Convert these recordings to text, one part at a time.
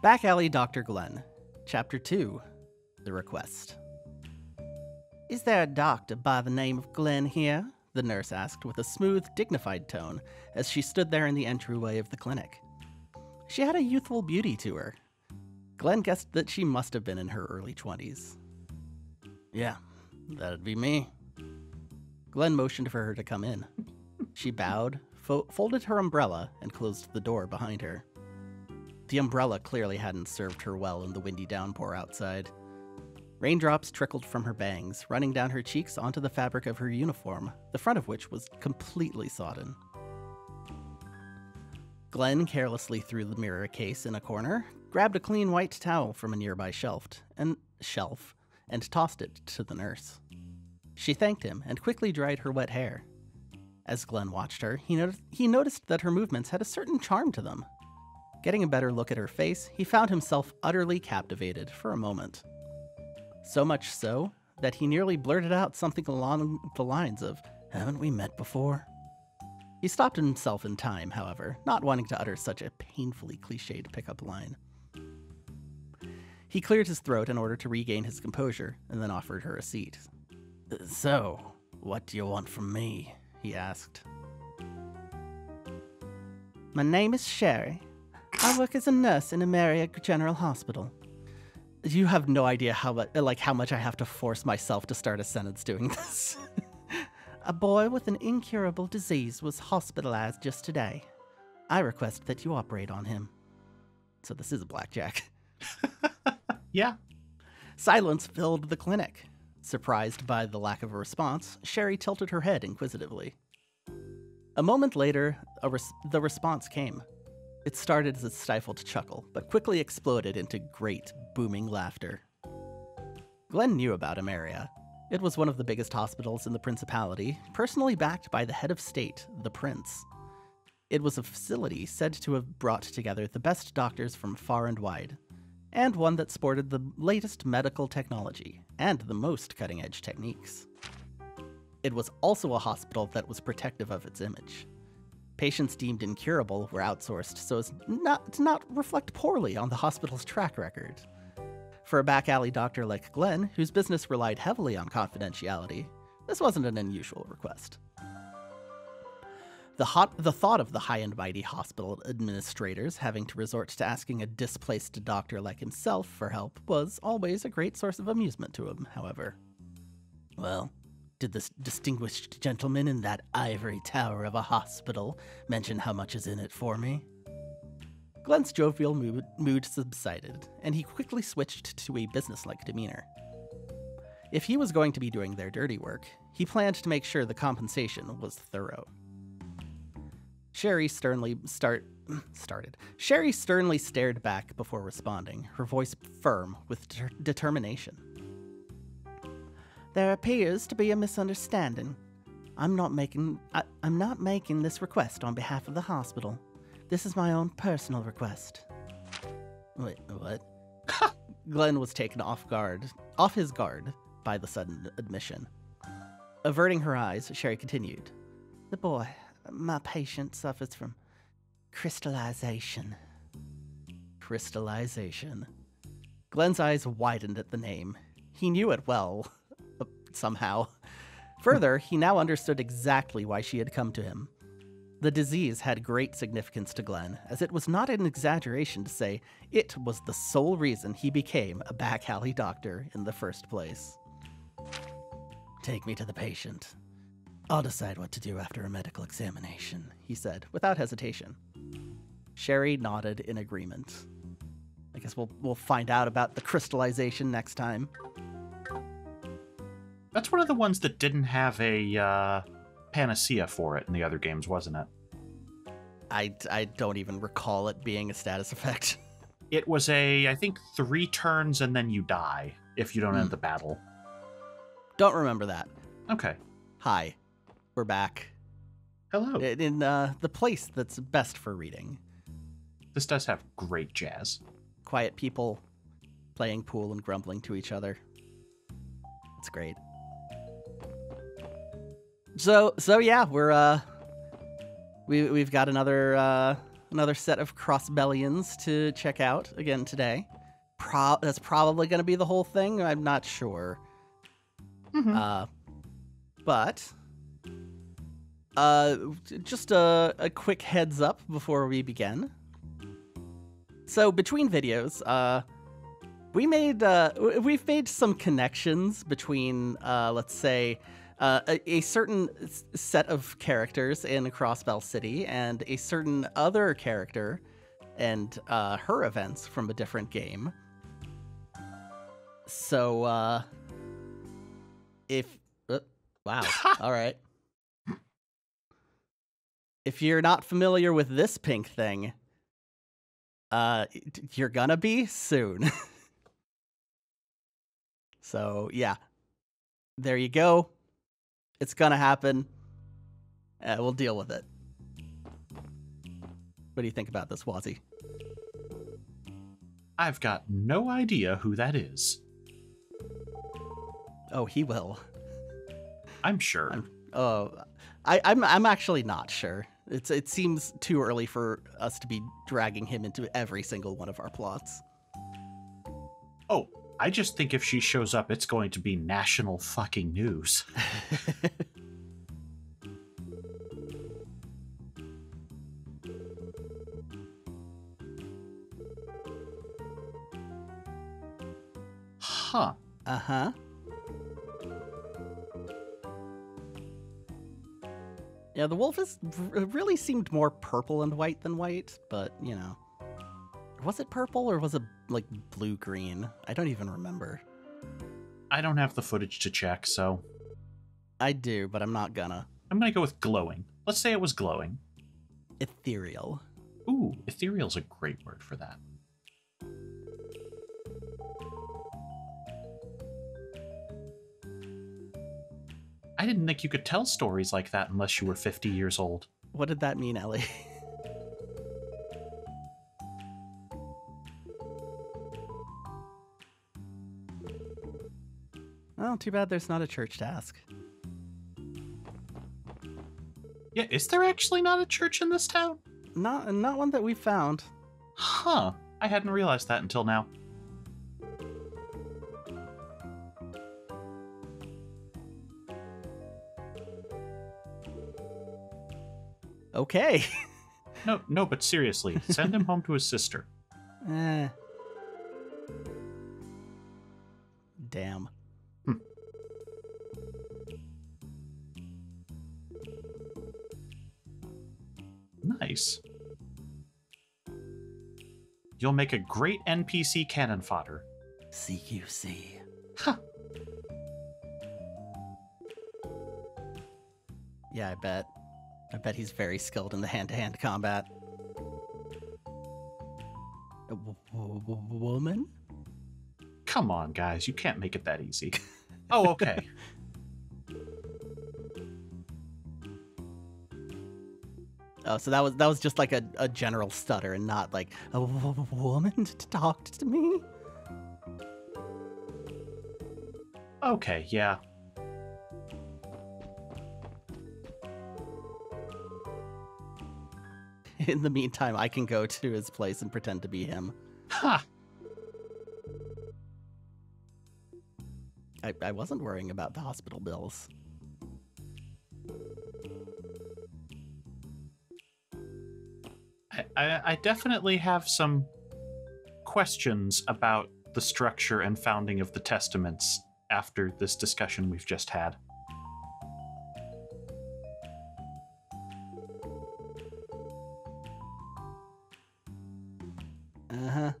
Back Alley Dr. Glenn, Chapter 2 The Request. Is there a doctor by the name of Glenn here? The nurse asked with a smooth, dignified tone as she stood there in the entryway of the clinic. She had a youthful beauty to her. Glenn guessed that she must have been in her early 20s. Yeah, that'd be me. Glenn motioned for her to come in. She bowed, fo- folded her umbrella, and closed the door behind her. The umbrella clearly hadn't served her well in the windy downpour outside. Raindrops trickled from her bangs, running down her cheeks onto the fabric of her uniform, the front of which was completely sodden. Glenn carelessly threw the mirror case in a corner, grabbed a clean white towel from a nearby shelf, and shelf, and tossed it to the nurse. She thanked him and quickly dried her wet hair. As Glenn watched her, he, not- he noticed that her movements had a certain charm to them. Getting a better look at her face, he found himself utterly captivated for a moment. So much so that he nearly blurted out something along the lines of, Haven't we met before? He stopped himself in time, however, not wanting to utter such a painfully cliched pickup line. He cleared his throat in order to regain his composure and then offered her a seat. So, what do you want from me? he asked. My name is Sherry. I work as a nurse in a Ameria General Hospital. You have no idea how much, like how much I have to force myself to start a sentence doing this. a boy with an incurable disease was hospitalized just today. I request that you operate on him. So this is a blackjack. Yeah. Silence filled the clinic. Surprised by the lack of a response, Sherry tilted her head inquisitively. A moment later, a res- the response came. It started as a stifled chuckle, but quickly exploded into great, booming laughter. Glenn knew about Ameria. It was one of the biggest hospitals in the Principality, personally backed by the head of state, the Prince. It was a facility said to have brought together the best doctors from far and wide, and one that sported the latest medical technology and the most cutting edge techniques. It was also a hospital that was protective of its image. Patients deemed incurable were outsourced so as not, to not reflect poorly on the hospital's track record. For a back alley doctor like Glenn, whose business relied heavily on confidentiality, this wasn't an unusual request. The, hot, the thought of the high and mighty hospital administrators having to resort to asking a displaced doctor like himself for help was always a great source of amusement to him, however. Well, did this distinguished gentleman in that ivory tower of a hospital mention how much is in it for me? Glenn's jovial mood, mood subsided, and he quickly switched to a businesslike demeanor. If he was going to be doing their dirty work, he planned to make sure the compensation was thorough. Sherry sternly start started. Sherry sternly stared back before responding, her voice firm with de- determination. There appears to be a misunderstanding. I'm not making I, I'm not making this request on behalf of the hospital. This is my own personal request. Wait, what? Glenn was taken off guard, off his guard by the sudden admission. Averting her eyes, Sherry continued. The boy, my patient, suffers from crystallization. Crystallization. Glenn's eyes widened at the name. He knew it well, somehow. Further, he now understood exactly why she had come to him. The disease had great significance to Glenn, as it was not an exaggeration to say it was the sole reason he became a back alley doctor in the first place. Take me to the patient. I'll decide what to do after a medical examination, he said, without hesitation. Sherry nodded in agreement. I guess we'll we'll find out about the crystallization next time. That's one of the ones that didn't have a uh, panacea for it in the other games, wasn't it? I, I don't even recall it being a status effect. It was a, I think, three turns and then you die if you don't Hmm. end the battle. don't remember that. Okay. Hi, we're back Hello. in in, uh, the place that's best for reading. This does have great jazz. Quiet people playing pool and grumbling to each other. It's great. So so yeah, we're uh we we've got another uh another set of crossbellions to check out again today. Pro- that's probably going to be the whole thing. I'm not sure. Mhm. Uh, but uh, just a, a quick heads up before we begin. So between videos, uh, we made uh, we've made some connections between, uh, let's say, uh, a, a certain set of characters in Crossbell City and a certain other character and uh, her events from a different game. So, uh, if uh, wow, all right. If you're not familiar with this pink thing, uh, you're gonna be soon. so yeah, there you go. It's gonna happen. Uh, we'll deal with it. What do you think about this, Wazy? I've got no idea who that is. Oh, he will. I'm sure. I'm- Oh, I, I'm I'm actually not sure. It's it seems too early for us to be dragging him into every single one of our plots. Oh, I just think if she shows up, it's going to be national fucking news. Huh. Uh huh. Yeah, the wolf is really seemed more purple and white than white, but you know, was it purple or was it like blue green? I don't even remember. I don't have the footage to check, so I do, but I'm not gonna. I'm gonna go with glowing. Let's say it was glowing. Ethereal. Ooh, ethereal's a great word for that. I didn't think you could tell stories like that unless you were 50 years old. What did that mean, Elie? too bad there's not a church to ask. Yeah, is there actually not a church in this town? Not not one that we found. Huh. I hadn't realized that until now. Okay. No, no, but seriously, send him home to his sister. eh. Damn. Nice. You'll make a great NPC cannon fodder. CQC. Huh. Yeah, I bet. I bet he's very skilled in the hand-to-hand combat. A w- w- w- woman? Come on, guys, you can't make it that easy. Oh, okay. Oh, so that was that was just like a, a general stutter and not like a woman to talk to me. Okay, yeah. In the meantime, I can go to his place and pretend to be him. Ha! I, I wasn't worrying about the hospital bills. I, I, definitely have some questions about the structure and founding of the testaments after this discussion we've just had. Uh huh.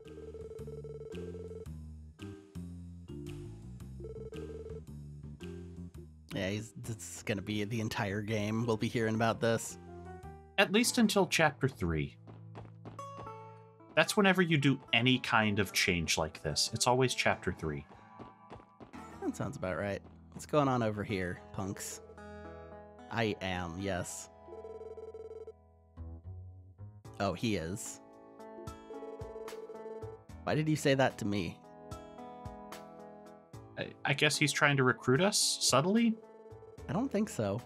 Yeah, he's, this is gonna be the entire game. We'll be hearing about this. At least until chapter 3. That's whenever you do any kind of change like this. It's always chapter 3. That sounds about right. What's going on over here, punks? I am, yes. Oh, he is. Why did you say that to me? I, I guess he's trying to recruit us subtly? I don't think so.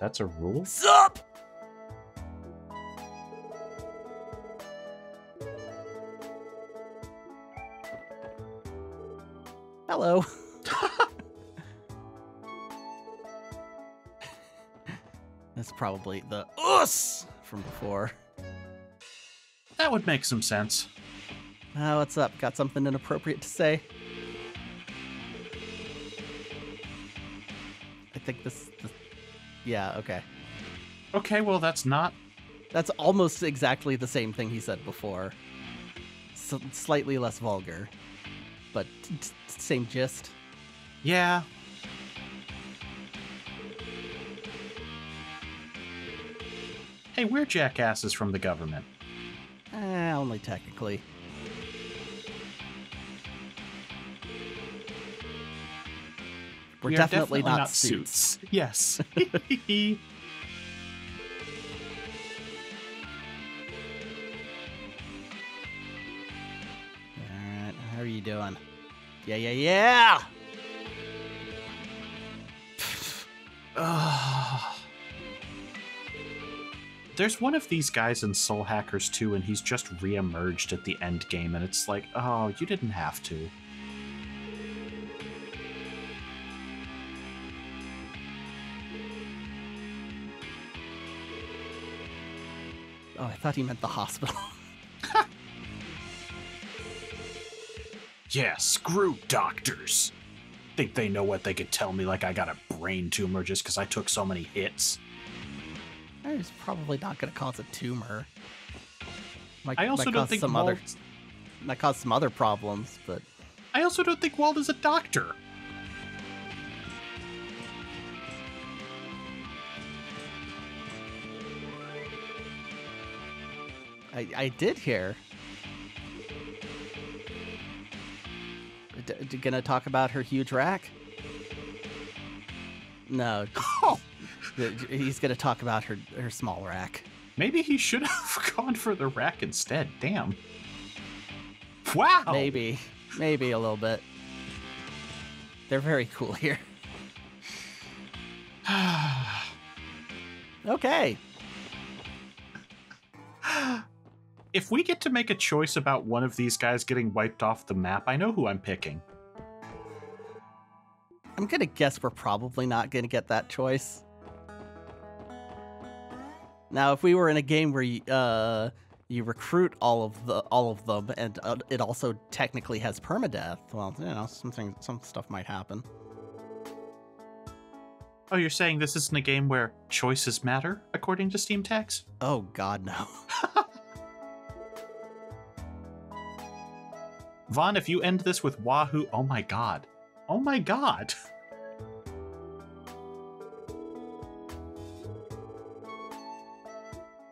That's a rule? Sup? Hello. That's probably the us from before. That would make some sense. Uh, what's up? Got something inappropriate to say? I think this, this. Yeah, okay. Okay, well, that's not. That's almost exactly the same thing he said before. S- slightly less vulgar, but same gist. Yeah. Hey, we're jackasses from the government. Eh, only technically. We're We are definitely, not, suits. suits. Yes. Yeah, yeah, yeah! There's one of these guys in Soul Hackers 2, and he's just re-emerged at the end game, and it's like, oh, you didn't have to. Oh, I thought he meant the hospital. Yeah, screw doctors. Think they know what they could tell me like I got a brain tumor just because I took so many hits. It's probably not going to cause a tumor. Might, I also might don't think some other Wald- might cause some other problems, but I also don't think Wald is a doctor. I, I did hear. D- gonna talk about her huge rack? No, Oh, he's gonna talk about her her small rack. maybe he should have gone for the rack instead. Damn. Wow. Maybe, maybe a little bit. They're very cool here. Okay, if we get to make a choice about one of these guys getting wiped off the map, I know who I'm picking. I'm gonna guess we're probably not gonna get that choice. Now, if we were in a game where you, uh, you recruit all of the all of them, and uh, it also technically has permadeath, well, you know, something some stuff might happen. Oh, you're saying this isn't a game where choices matter, according to Steam tags? Oh God, no. Vaughn, if you end this with Wahoo, oh my god. Oh my god.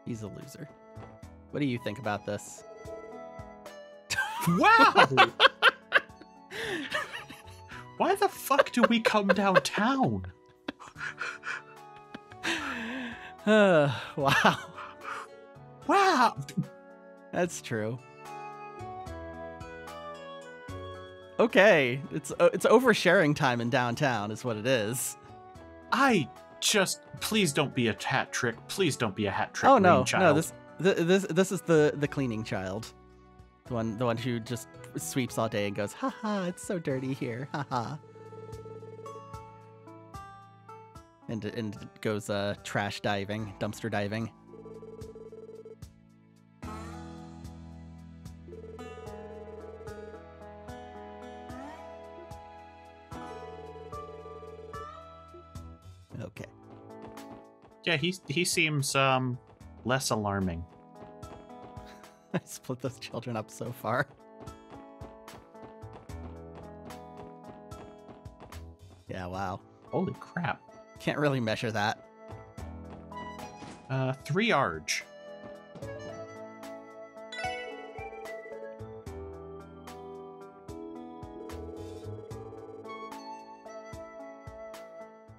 He's a loser. What do you think about this? Wow! Why the fuck do we come downtown? Uh, wow, Wow! that's true. Okay, it's uh, it's oversharing time in downtown, is what it is. I just please don't be a hat trick. Please don't be a hat trick. oh no, child. no, this th- this this is the the cleaning child, the one the one who just sweeps all day and goes, ha ha, it's so dirty here, ha ha. And and goes uh trash diving, dumpster diving. Yeah, he he seems um less alarming. I split those children up so far. Yeah, wow. Holy crap. Can't really measure that. Uh, three Arge.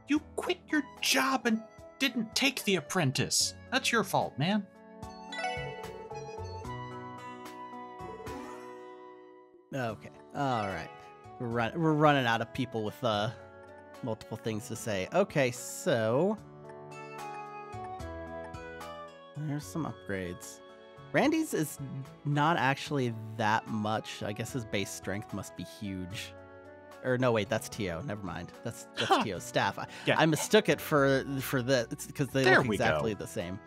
You quit your job and didn't take the apprentice. That's your fault, man. Okay. All right. We're run- we're running out of people with uh multiple things to say. Okay, so there's some upgrades. Randy's is not actually that much. I guess his base strength must be huge. Or no, wait, that's Tio. Never mind. That's that's Tio's staff. I, Yeah. I mistook it for for the because they There look exactly the same.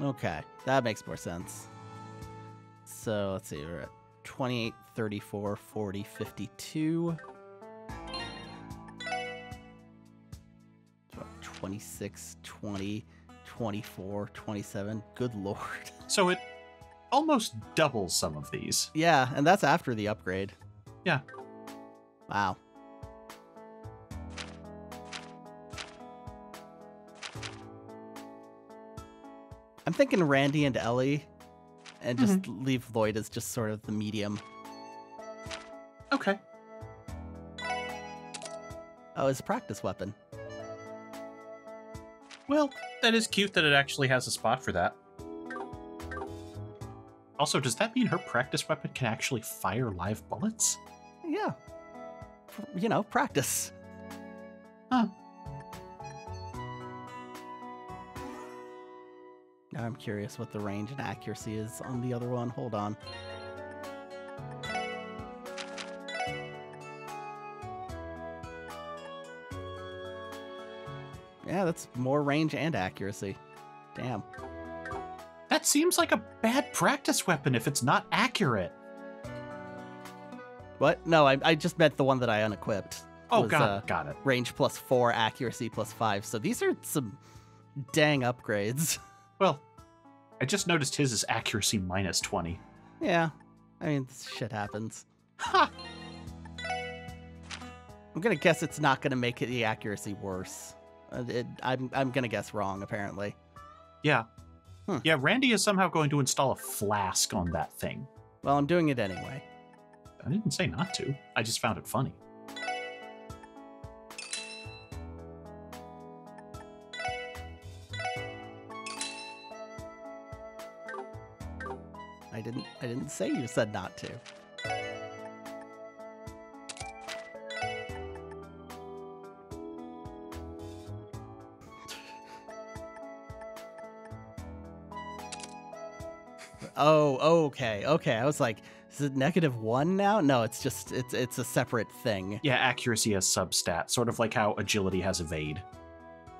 Okay, that makes more sense. So let's see, we're at 28, 34, 40, 52. 26, 20, 24, 27. Good lord. So it almost doubles some of these. Yeah, and that's after the upgrade. Yeah. Wow. I'm thinking Randy and Elie, and just mm-hmm. leave Lloyd as just sort of the medium. Okay. Oh, his practice weapon. Well, that is cute that it actually has a spot for that. Also, does that mean her practice weapon can actually fire live bullets? Yeah. You know, practice. Huh. Now I'm curious what the range and accuracy is on the other one. Hold on. Yeah, that's more range and accuracy. Damn. That seems like a bad practice weapon if it's not accurate. What? No, I, I just meant the one that I unequipped. Oh, was, got uh, it. Got it. range plus four, accuracy plus five. So these are some dang upgrades. Well, I just noticed his is accuracy minus 20. yeah, I mean, shit happens. Ha! I'm gonna guess it's not gonna make the accuracy worse. Uh, it, I'm I'm gonna guess wrong. Apparently. Yeah. Hmm. Yeah, Randy is somehow going to install a flask on that thing. Well, I'm doing it anyway. I didn't say not to. I just found it funny. I didn't I didn't say you said not to. Oh, okay, okay. I was like, is it negative one now? No, it's just it's it's a separate thing. Yeah, accuracy has substat, sort of like how agility has evade.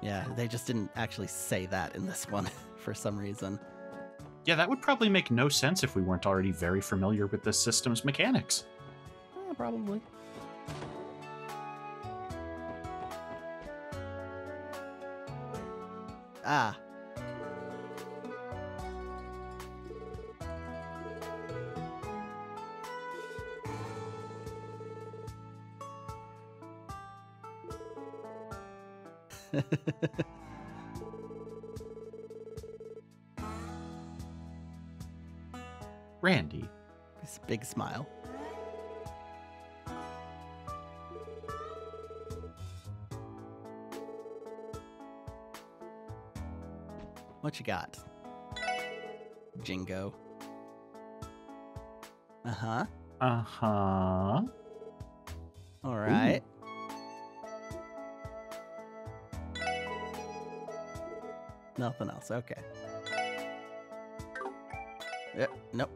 Yeah, they just didn't actually say that in this one for some reason. Yeah, that would probably make no sense if we weren't already very familiar with this system's mechanics. Eh, probably. Ah. Randy, This big smile. What you got? Jingo. Uh huh. uh huh. All right. Nothing else. Okay. Yep. Nope.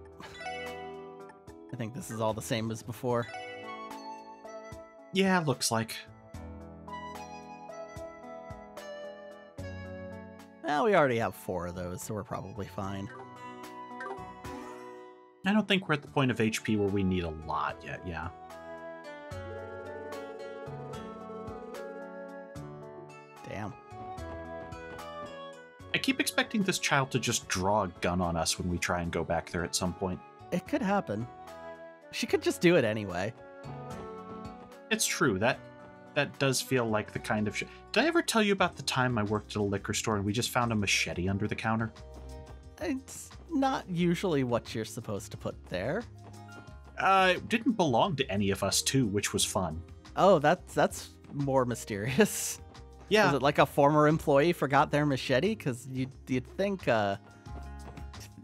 I think this is all the same as before. Yeah, looks like. Well, we already have four of those, so we're probably fine. I don't think we're at the point of HP where we need a lot yet, yeah. Expecting this child to just draw a gun on us when we try and go back there at some point. It could happen. She could just do it anyway. It's true, that that does feel like the kind of sh- Did I ever tell you about the time I worked at a liquor store and we just found a machete under the counter? It's not usually what you're supposed to put there. Uh, it didn't belong to any of us too, which was fun. Oh, that's that's more mysterious. Yeah, Is it like a former employee forgot their machete? Because you'd you'd think uh,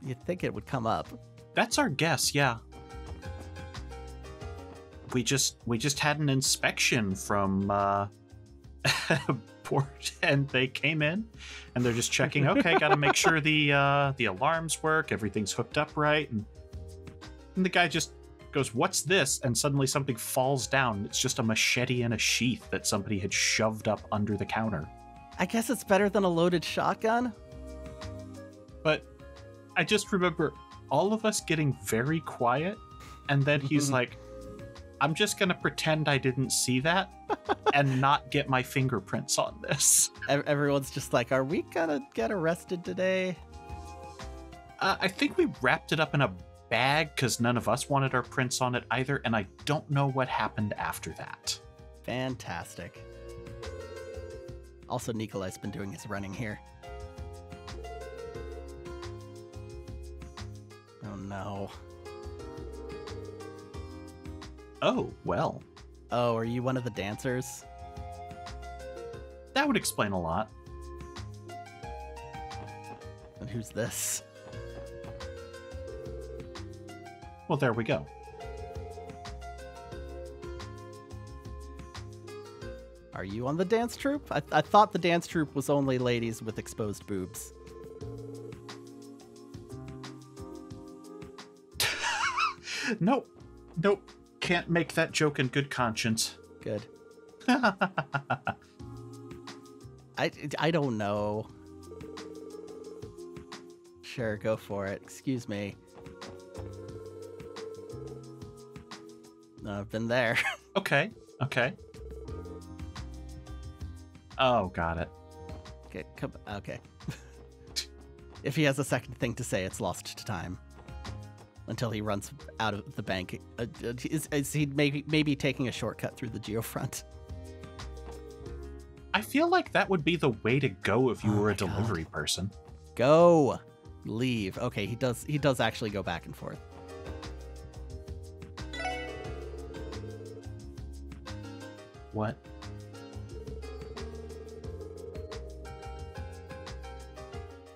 you'd think it would come up. That's our guess, yeah. We just we just had an inspection from uh port and they came in and they're just checking, okay, gotta make sure the uh the alarms work, everything's hooked up right, and, and the guy just goes, What's this? And suddenly something falls down. It's just a machete in a sheath that somebody had shoved up under the counter. I guess it's better than a loaded shotgun. But I just remember all of us getting very quiet. And then he's like, I'm just going to pretend I didn't see that and not get my fingerprints on this. Everyone's just like, "Are we gonna get arrested today?" Uh, I think we wrapped it up in a bag because none of us wanted our prints on it either. And I don't know what happened after that. Fantastic. Also, Nikolai's been doing his running here. Oh no. Oh, well, Oh, are you one of the dancers? that would explain a lot. And who's this? Well, there we go. Are you on the dance troupe? I, I thought the dance troupe was only ladies with exposed boobs. Nope. Nope. Can't make that joke in good conscience. Good. I, I don't know. Sure, go for it. Excuse me. I've been there. okay. Okay. Oh, got it. okay, come, okay. if he has a second thing to say, it's lost to time. Until he runs out of the bank. Uh, uh, is, is he maybe maybe taking a shortcut through the geofront? I feel like that would be the way to go if you Oh were a my God. delivery person. Go, leave. Okay, he does. He does actually go back and forth. What?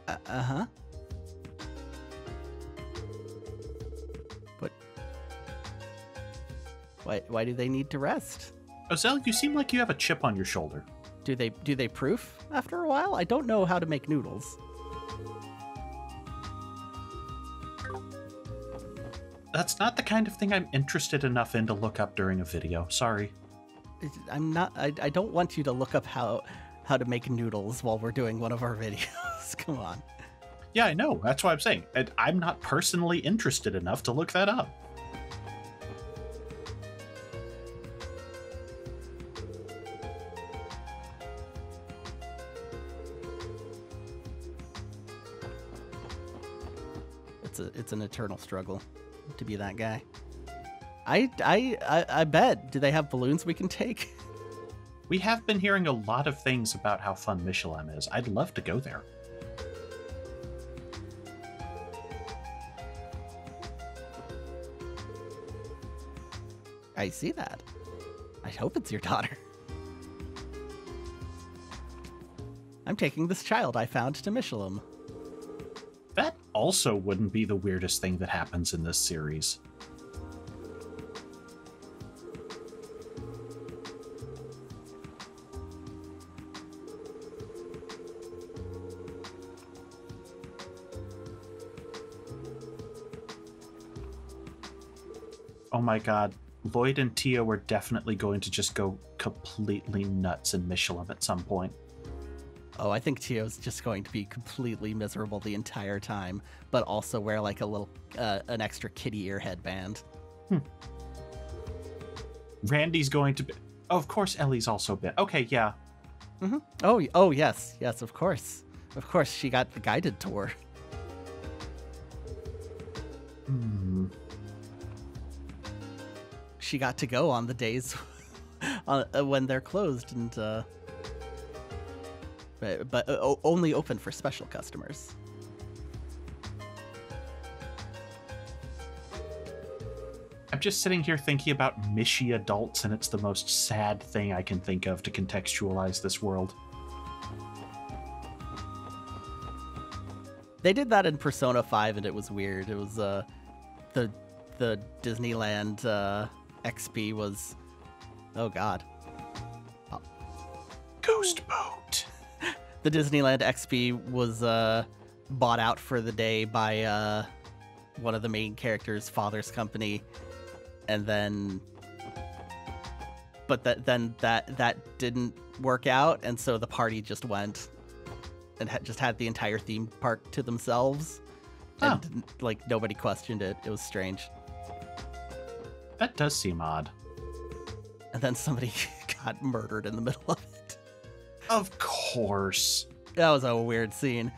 Uh huh. But why? Why do they need to rest? Ozell, you seem like you have a chip on your shoulder. Do they do they proof after a while? I don't know how to make noodles. That's not the kind of thing I'm interested enough in to look up during a video. Sorry. I'm not. I, I don't want you to look up how how to make noodles while we're doing one of our videos. Come on. Yeah, I know. That's why I'm saying. And I'm not personally interested enough to look that up. It's a it's an eternal struggle to be that guy. I I I, I bet. Do they have balloons we can take? We have been hearing a lot of things about how fun Mishelam is. I'd love to go there. I see that. I hope it's your daughter. I'm taking this child I found to Mishelam. That also wouldn't be the weirdest thing that happens in this series. Oh my god, Lloyd and Tio were definitely going to just go completely nuts in Mishelam at some point. Oh, I think Tio's just going to be completely miserable the entire time, but also wear like a little, uh, an extra kitty ear headband. Randy's going to be. Oh, of course, Elie's also been. Okay, yeah. hmm Oh, oh yes, yes, of course, of course. She got the guided tour. Hmm. She got to go on the days uh, when they're closed, and uh, but, but uh, only open for special customers. I'm just sitting here thinking about Mishi adults, and it's the most sad thing I can think of to contextualize this world. They did that in Persona 5 and it was weird. It was uh the the Disneyland uh XP was oh god. Ghost boat. The Disneyland XP was uh bought out for the day by uh one of the main characters' father's company and then but that then that that didn't work out and so the party just went and ha- just had the entire theme park to themselves and Oh. didn't- like nobody questioned it it was strange That does seem odd. and then somebody got murdered in the middle of it Of course. that was a weird scene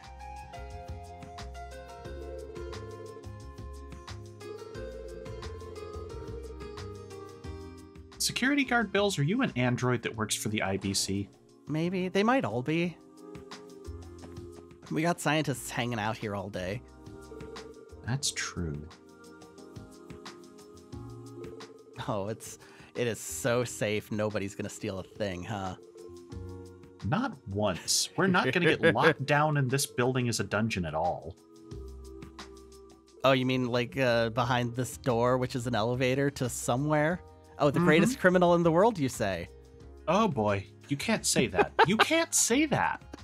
Security guard Bills, are you an android that works for the IBC? maybe they might all be we got scientists hanging out here all day That's true. Oh it's it is so safe nobody's gonna steal a thing huh Not once. We're not going to get locked down in this building as a dungeon at all. Oh, you mean like uh, behind this door, which is an elevator to somewhere? Oh, the Mhm. greatest criminal in the world, you say? Oh boy, you can't say that. you can't say that.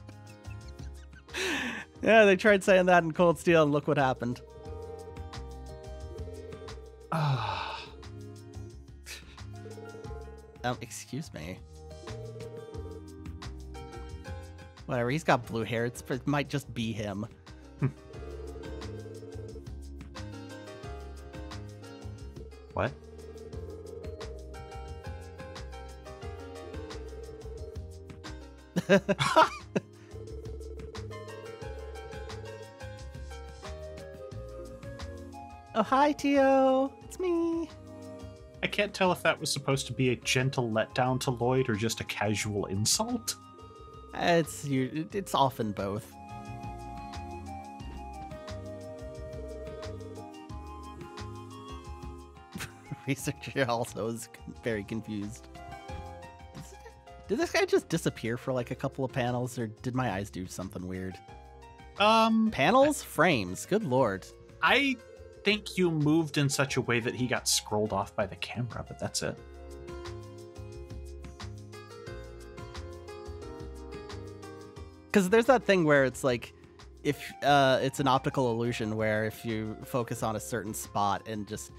Yeah, they tried saying that in Cold Steel, and look what happened. Ah, Um, excuse me. Whatever, he's got blue hair. It's, it might just be him. what? Oh, hi, Tio. It's me. I can't tell if that was supposed to be a gentle letdown to Lloyd or just a casual insult. It's you. It's often both. Researcher also is very confused. Did this guy just disappear for like a couple of panels, or did my eyes do something weird? Um, Panels, frames. Good lord. I think you moved in such a way that he got scrolled off by the camera, but that's it. because there's that thing where it's like if uh it's an optical illusion where if you focus on a certain spot and just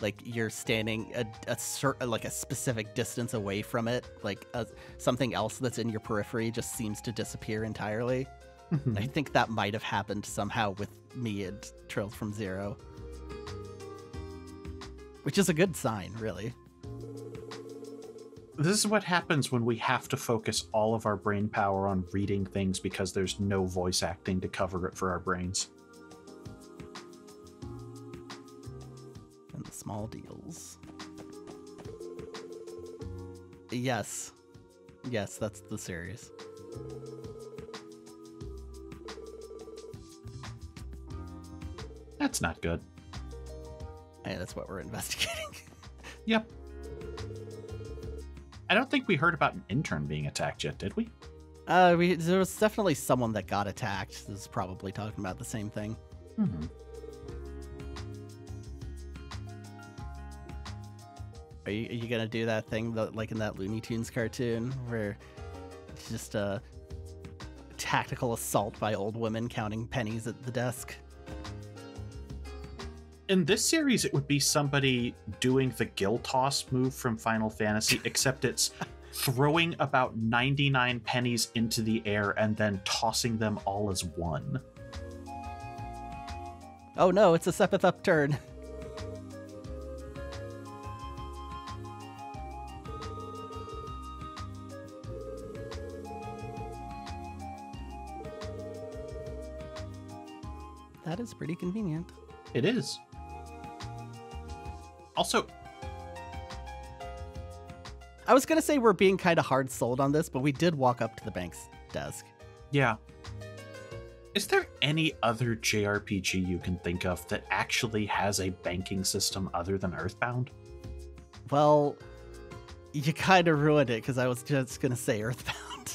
like you're standing a, a certain like a specific distance away from it like uh something else that's in your periphery just seems to disappear entirely Mm-hmm. i think that might have happened somehow with me and trails from zero which is a good sign really This is what happens when we have to focus all of our brain power on reading things because there's no voice acting to cover it for our brains. and the small deals. Yes. Yes, that's the series. That's not good. Hey, that's what we're investigating. Yep. I don't think we heard about an intern being attacked yet, did we? uh, we, there was definitely someone that got attacked. This is probably talking about the same thing. Mm-hmm. Are you, are you gonna do that thing that, like in that Looney Tunes cartoon where it's just a tactical assault by old women counting pennies at the desk? In this series, it would be somebody doing the gill toss move from Final Fantasy, except it's throwing about 99 pennies into the air and then tossing them all as one. Oh no, it's a Sepith upturn. That is pretty convenient. It is. Also, I was gonna say we're being kind of hard sold on this, but we did walk up to the bank's desk. yeah. Is there any other JRPG you can think of that actually has a banking system other than Earthbound? Well, you kind of ruined it because I was just gonna say Earthbound.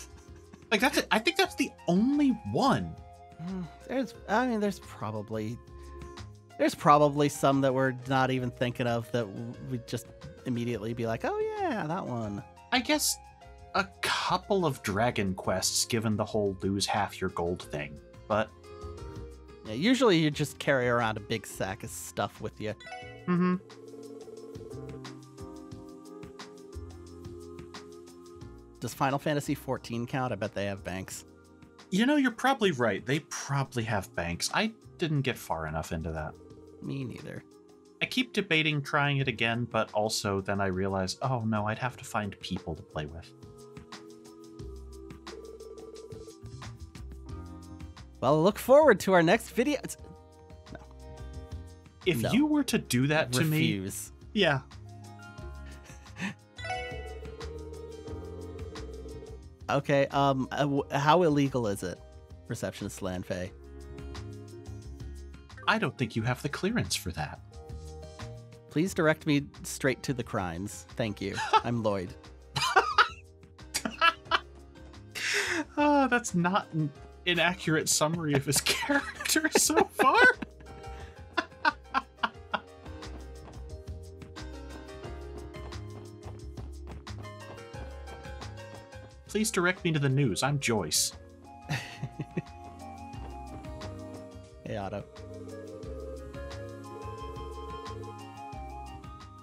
Like that's it. I think that's the only one. There's, I mean, there's probably, there's probably some that we're not even thinking of that we just immediately be like, oh yeah, that one. I guess a couple of dragon quests, given the whole lose half your gold thing, but. Yeah, usually you just carry around a big sack of stuff with you. Mm-hmm. Does Final Fantasy XIV count? I bet they have banks. You know, you're probably right. They probably have banks. I didn't get far enough into that. Me neither. I keep debating trying it again, but also then I realize, oh no, I'd have to find people to play with. Well, look forward to our next video. It's- If No. you were to do that to me, refuse. yeah, Okay. Um. uh, How illegal is it, receptionist Lanfei? I don't think you have the clearance for that. Please direct me straight to the crimes. Thank you. I'm Lloyd. Ah, that's not an inaccurate summary of his character so far. Please direct me to the news. I'm Joyce. Hey, Otto.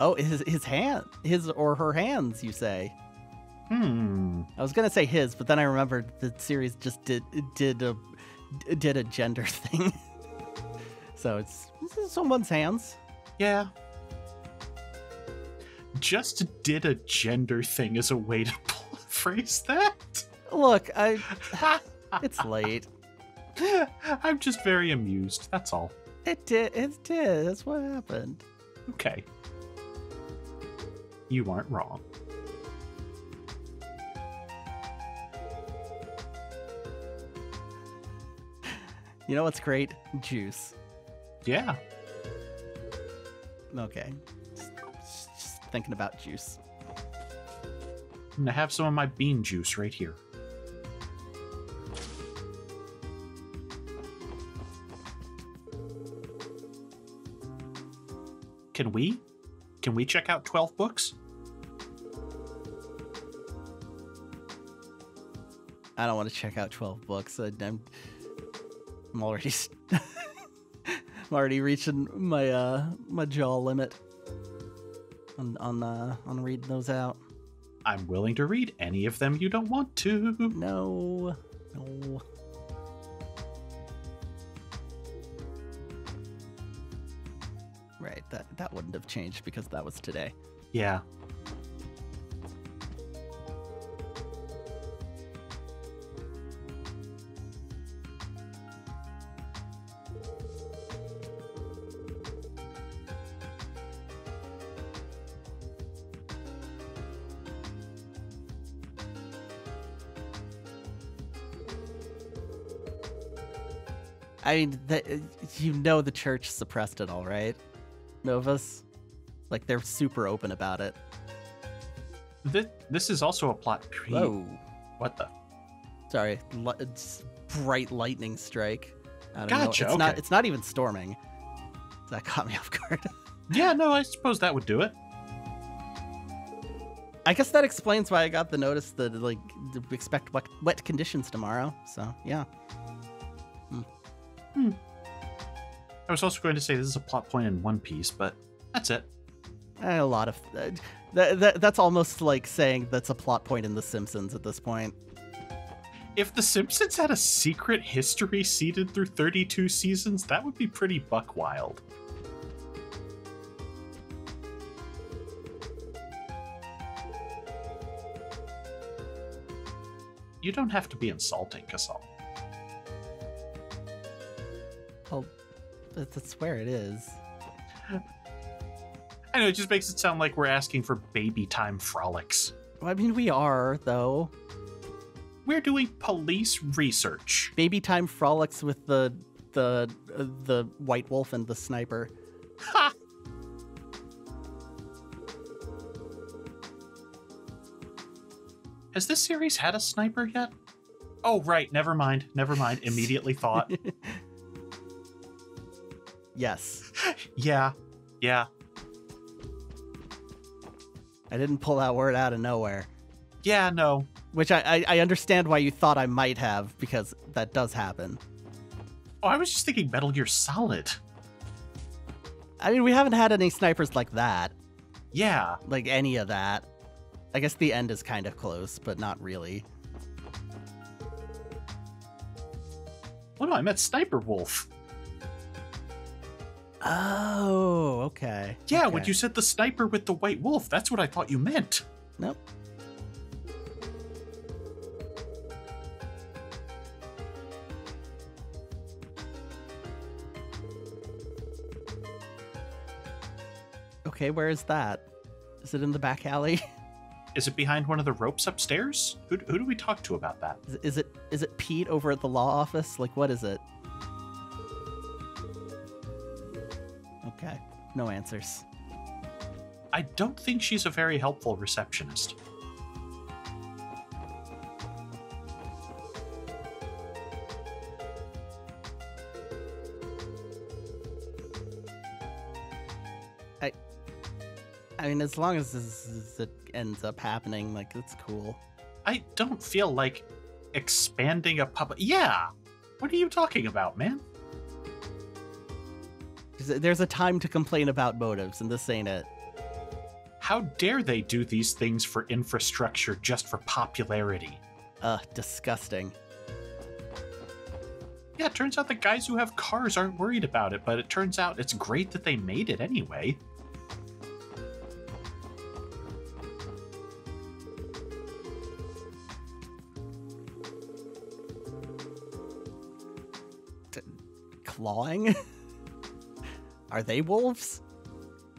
Oh, his his hand, his or her hands. You say? Hmm. I was gonna say his, but then I remembered the series just did did a did a gender thing. so it's this is someone's hands. Yeah. Just did a gender thing as a way to phrase that. Look, I it's late. I'm just very amused. That's all. It did. It did. That's what happened. Okay. You aren't wrong. You know what's great? Juice. Yeah. Okay. Just, just thinking about juice. I'm gonna have some of my bean juice right here. Can we? Can we check out 12 books? I don't want to check out 12 books. I'm, I'm already I'm already reaching my uh my jaw limit on on uh on reading those out. I'm willing to read any of them you don't want to. No. No. Wouldn't have changed because that was today. Yeah. I mean, that, you know the church suppressed it all, right? Novus? Like, they're super open about it. This, this is also a plot. pre- Whoa. What the? Sorry, it's bright lightning strike. I don't Gotcha, know. It's not. It's not even storming. That caught me off guard. Yeah, no, I suppose that would do it. I guess that explains why I got the notice that like expect wet, wet conditions tomorrow. So yeah, hmm. Hmm. I was also going to say this is a plot point in One Piece, but that's it. Eh, a lot of uh, that, that. That's almost like saying that's a plot point in The Simpsons at this point. If The Simpsons had a secret history seeded through 32 seasons, that would be pretty buck wild. You don't have to be insulting, Casal. Well, that's, where it is. I know, it just makes it sound like we're asking for baby time frolics. Well, I mean, we are though. We're doing police research. Baby time frolics with the the uh, the white wolf and the sniper. Ha! Has this series had a sniper yet? Oh, right. Never mind. Never mind. Immediately thought. Yes, yeah. Yeah. I didn't pull that word out of nowhere. Yeah, no. Which I, I, I understand why you thought I might have, because that does happen. Oh, I was just thinking Metal Gear Solid. I mean, we haven't had any snipers like that, Yeah. like any of that. I guess the end is kind of close, but not really. Oh no, I meant Sniper Wolf. Oh, okay. Yeah, okay. when you said the sniper with the white wolf, that's what I thought you meant. Nope. Okay, where is that? Is it in the back alley? Is it behind one of the ropes upstairs? Who, who do we talk to about that? Is, is it is it Pete over at the law office? Like what is it? No answers. I don't think she's a very helpful receptionist. I mean, as long as this, it ends up happening, like it's cool. I don't feel like expanding a puppet. Yeah. What are you talking about, man? There's a- time to complain about motives, and this ain't it. How dare they do these things for infrastructure just for popularity? Ugh, disgusting. Yeah, it turns out the guys who have cars aren't worried about it, but it turns out it's great that they made it anyway. Clawing? Are they wolves?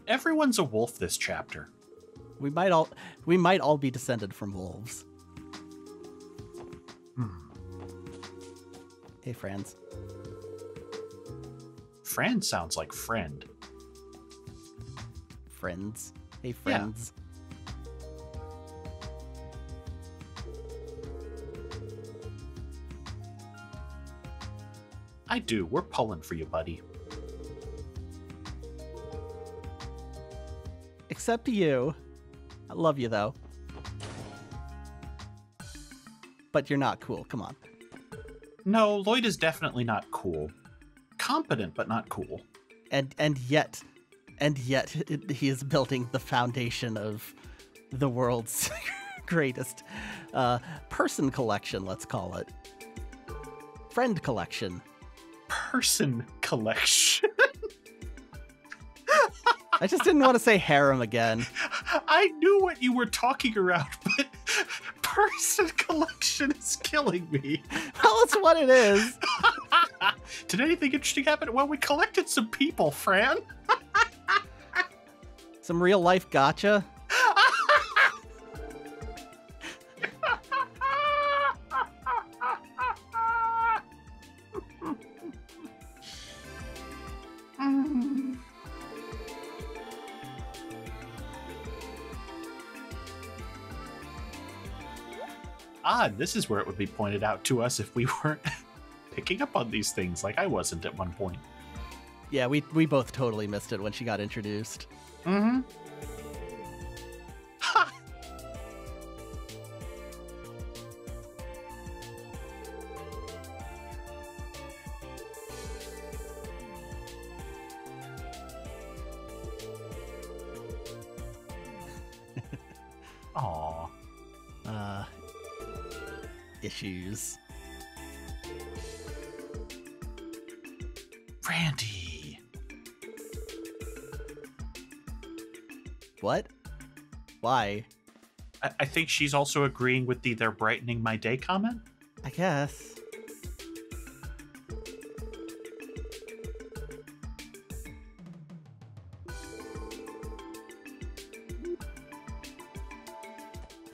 Everyone's a wolf this chapter. We might all we might all be descended from wolves. Hmm. Hey, friends. Fran sounds like friend. Friends. Hey, friends. Yeah. I do. We're pulling for you, buddy. Except you. I love you though. But you're not cool. Come on. No, Lloyd is definitely not cool. Competent, but not cool. And and yet, and yet, it, he is building the foundation of the world's greatest uh, person collection. Let's call it friend collection. Person collection. I just didn't want to say harem again. I knew what you were talking about, but person collection is killing me. Well, it's what it is. Did anything interesting happen? Well, we collected some people, Fran. Some real life gotcha. This is where it would be pointed out to us if we weren't picking up on these things like I wasn't at one point. Yeah, we we both totally missed it when she got introduced. Mm-hmm. Think she's also agreeing with the they're brightening my day comment. I guess.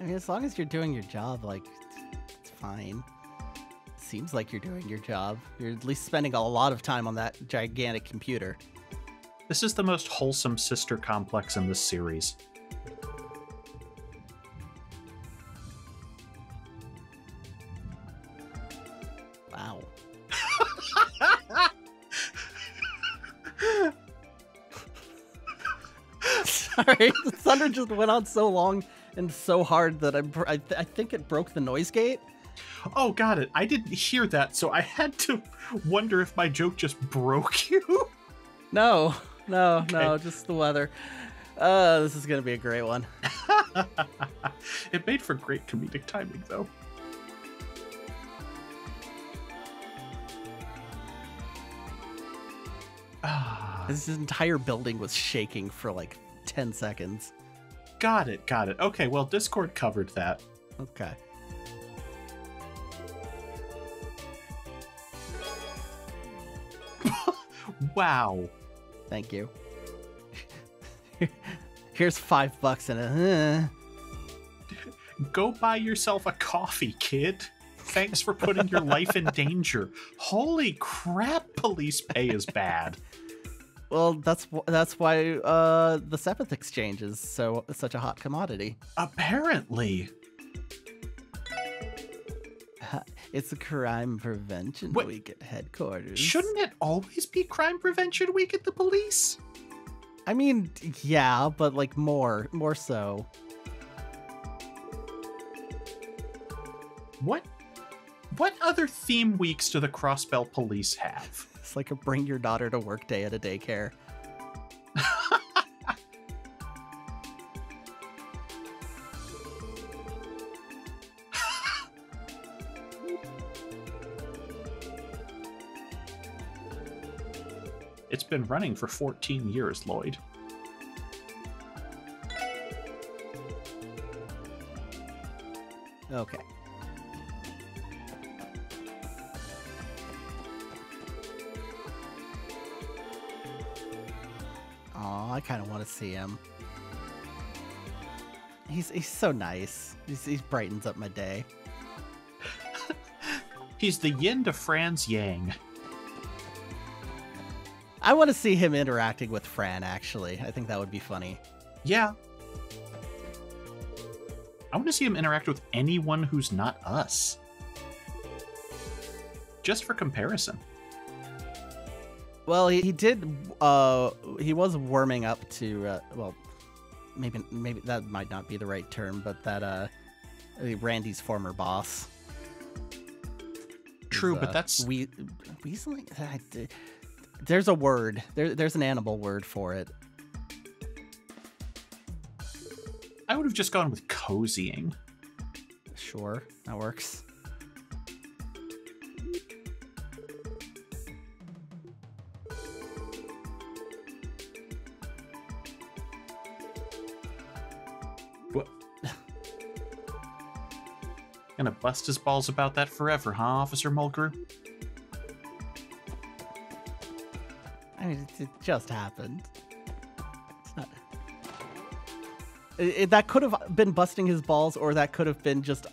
I mean, as long as you're doing your job, like, it's fine. Seems like you're doing your job. You're at least spending a lot of time on that gigantic computer. This is the most wholesome sister complex in this series. Thunder just went on so long and so hard that I, I, th- I think it broke the noise gate. Oh, got it. I didn't hear that, so I had to wonder if my joke just broke you. No, no, no, just the weather. Uh, this is gonna be a great one. it made for great comedic timing, though. This entire building was shaking for like 10 seconds. Got it, got it. Okay, well, Discord covered that. Okay. Wow. Thank you. Here's five bucks and a. Go buy yourself a coffee, kid. Thanks for putting your life in danger. Holy crap, police pay is bad. Well, that's that's why uh, the Sepith exchange is so such a hot commodity. Apparently. It's a crime prevention What- week at headquarters. Shouldn't it always be crime prevention week at the police? I mean, yeah, but like more, more so. What what other theme weeks do the Crossbell police have? Like a bring your daughter to work day at a daycare. It's been running for 14 years, Lloyd. See him. He's he's so nice. He's, he brightens up my day. He's the yin to Fran's yang. I want to see him interacting with Fran. Actually, I think that would be funny. Yeah. I want to see him interact with anyone who's not us. Just for comparison. Well, he, he did. Uh, he was warming up to. Uh, well, maybe maybe that might not be the right term, but that uh, Randy's former boss. True, is, but uh, that's we weaseling. There's a word. There, there's an animal word for it. I would have just gone with cozying. Sure, that works. Gonna bust his balls about that forever, huh, Officer Mulgrew? I mean, it, just happened. It's not. It, it- that could have been busting his balls, or that could have been just,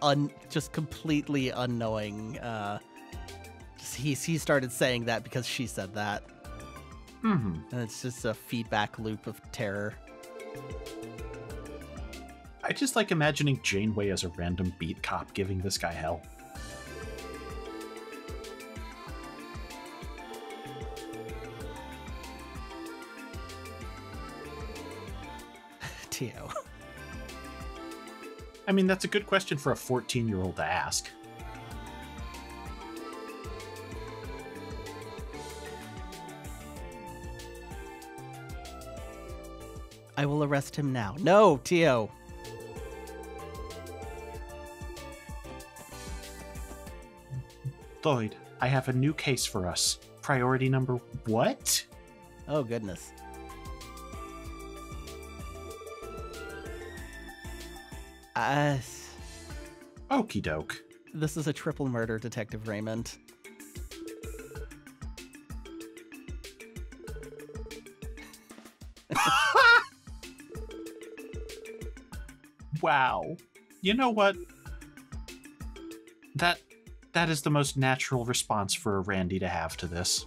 un, just completely unknowing. Uh, just he he started saying that because she said that, Hmm. and it's just a feedback loop of terror. I just like imagining Janeway as a random beat cop giving this guy hell. Tio. I mean, that's a good question for a 14 year old to ask. I will arrest him now. No, Tio. Lloyd, I have a new case for us. Priority number what? Oh goodness. Uh, Okie doke. this is a triple murder, Detective Raymond. Wow. You know what? That that is the most natural response for a Randy to have to this.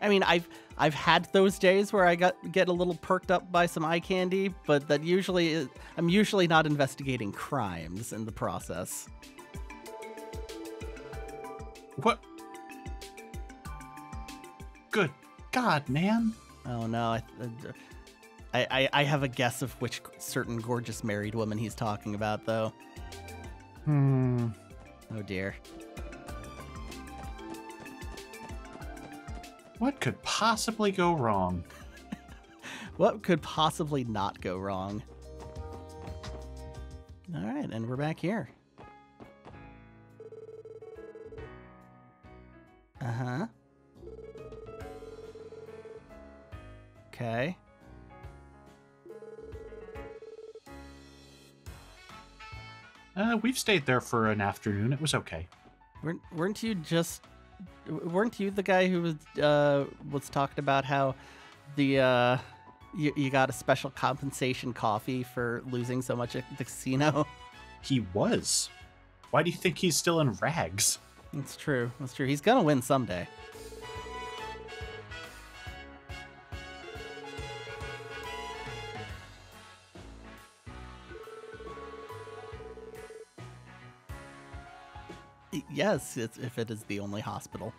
I mean, I've I've had those days where I got get a little perked up by some eye candy, but that usually is, I'm usually not investigating crimes in the process. What? Good God, man. Oh no, I, I, I, I have a guess of which certain gorgeous married woman he's talking about, though. Hmm. Oh dear. What could possibly go wrong? what could possibly not go wrong? All right, and we're back here. Uh huh. Okay. We've stayed there for an afternoon. It was okay. Weren't weren't you just weren't you the guy who was uh was talking about how the uh you, you got a special compensation coffee for losing so much at the casino? He was. Why do you think he's still in rags? That's true. That's true. He's gonna win someday. Yes, it's, if it is the only hospital.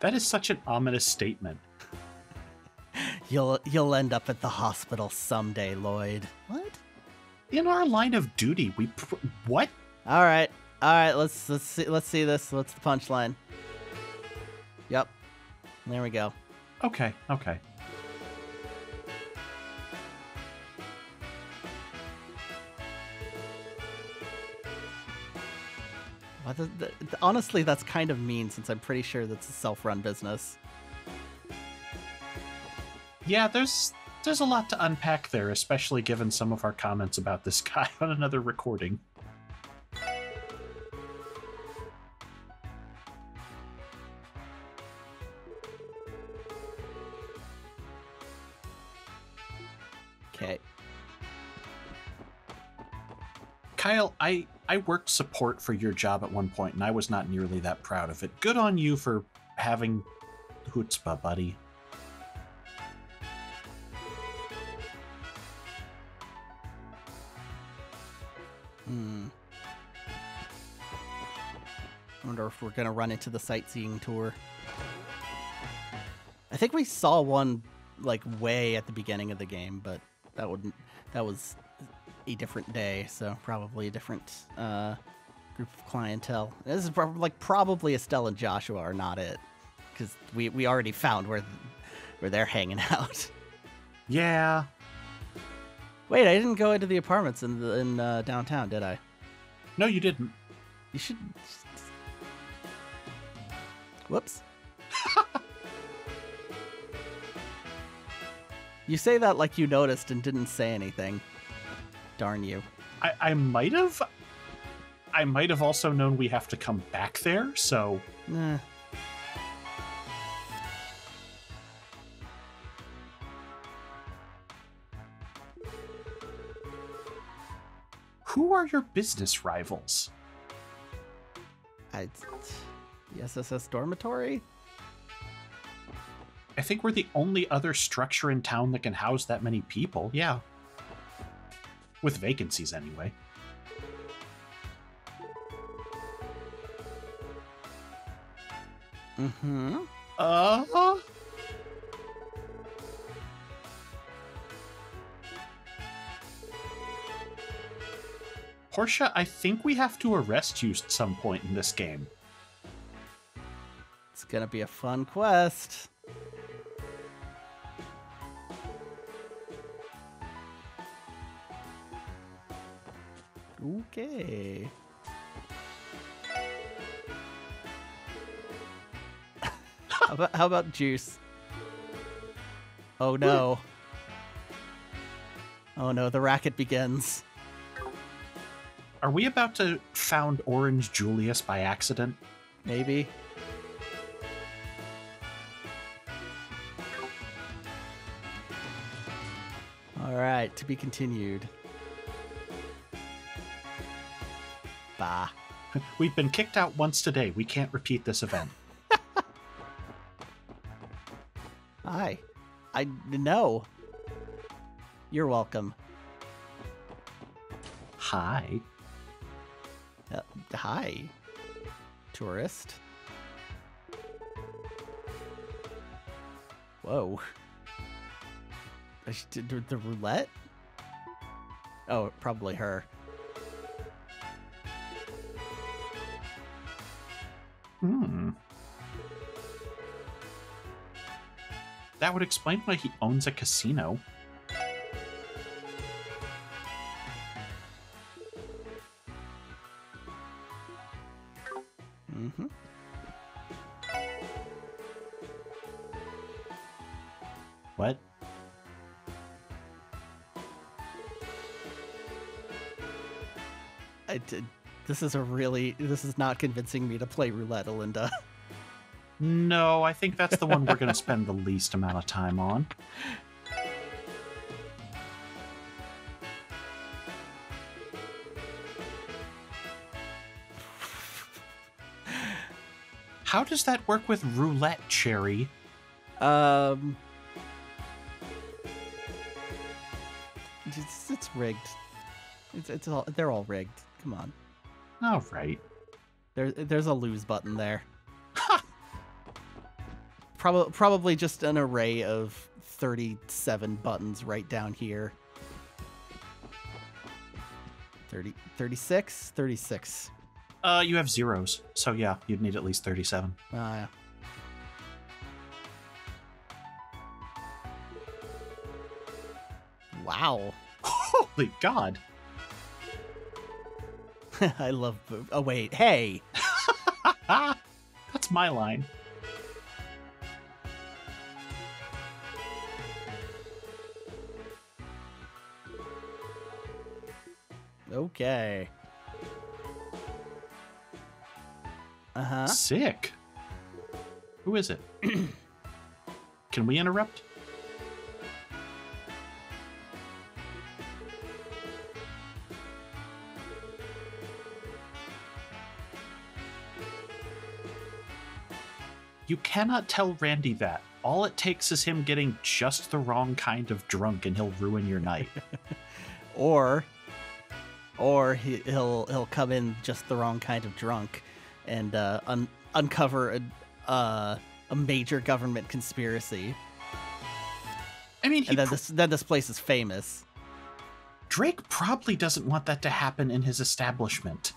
That is such an ominous statement. You'll you'll end up at the hospital someday, Lloyd. What? In our line of duty, we pr- what? All right, all right. Let's let's see let's see this. What's the punchline? Yep. There we go. Okay, okay. Uh, what the, the, the- honestly, that's kind of mean since I'm pretty sure that's a self-run business. Yeah, there's there's a lot to unpack there, especially given some of our comments about this guy on another recording. Okay. Kyle, I I worked support for your job at one point, and I was not nearly that proud of it. Good on you for having chutzpah, buddy. Hmm. I wonder if we're gonna run into the sightseeing tour. I think we saw one like way at the beginning of the game, but that wouldn't. That was a different day, so probably a different uh, group of clientele. This is like probably Estelle and Joshua are not it, because we we already found where where they're hanging out. Yeah, Wait, I didn't go into the apartments in the, in uh, downtown, did I? no, you didn't. You should. Whoops. you say that like you noticed and didn't say anything. Darn you. I, I might have. I might have also known we have to come back there, so Nah. who are your business rivals? I. The SSS dormitory? I think we're the only other structure in town that can house that many people. Yeah. With vacancies, anyway. Mm hmm. Uh-huh. Portia, I think we have to arrest you at some point in this game. It's gonna be a fun quest. Okay. how, about, how about juice? Oh no. Oh no, the racket begins. Are we about to found Orange Julius by accident? Maybe. All right, to be continued. Bah. We've been kicked out once today. We can't repeat this event. Hi. I know. You're welcome. Hi. Uh, hi, tourist. Whoa. I did the- the roulette? Oh, probably her. Hmm. That would explain why he owns a casino. This is a really. This is not convincing me to play roulette, Alinda. No, I think that's the one we're going to spend the least amount of time on. How does that work with roulette, Cherry? Um, it's, it's rigged. It's it's all they're all rigged. Come on, All right. there there's a lose button there. Ha! Probably probably just an array of 37 buttons right down here. 30, 36, 36. Uh, you have zeros, so yeah, you'd need at least 37. Uh, wow. Holy God. I love. bo- Oh wait, hey. That's my line. Okay. Uh huh. Sick. Who is it? Can we interrupt? You cannot tell Randy that. All it takes is him getting just the wrong kind of drunk and he'll ruin your night. Or, or he, he'll he'll come in just the wrong kind of drunk, and uh, un- uncover a uh, a major government conspiracy, I mean, he and then pr- this then this place is famous. Drake probably doesn't want that to happen in his establishment.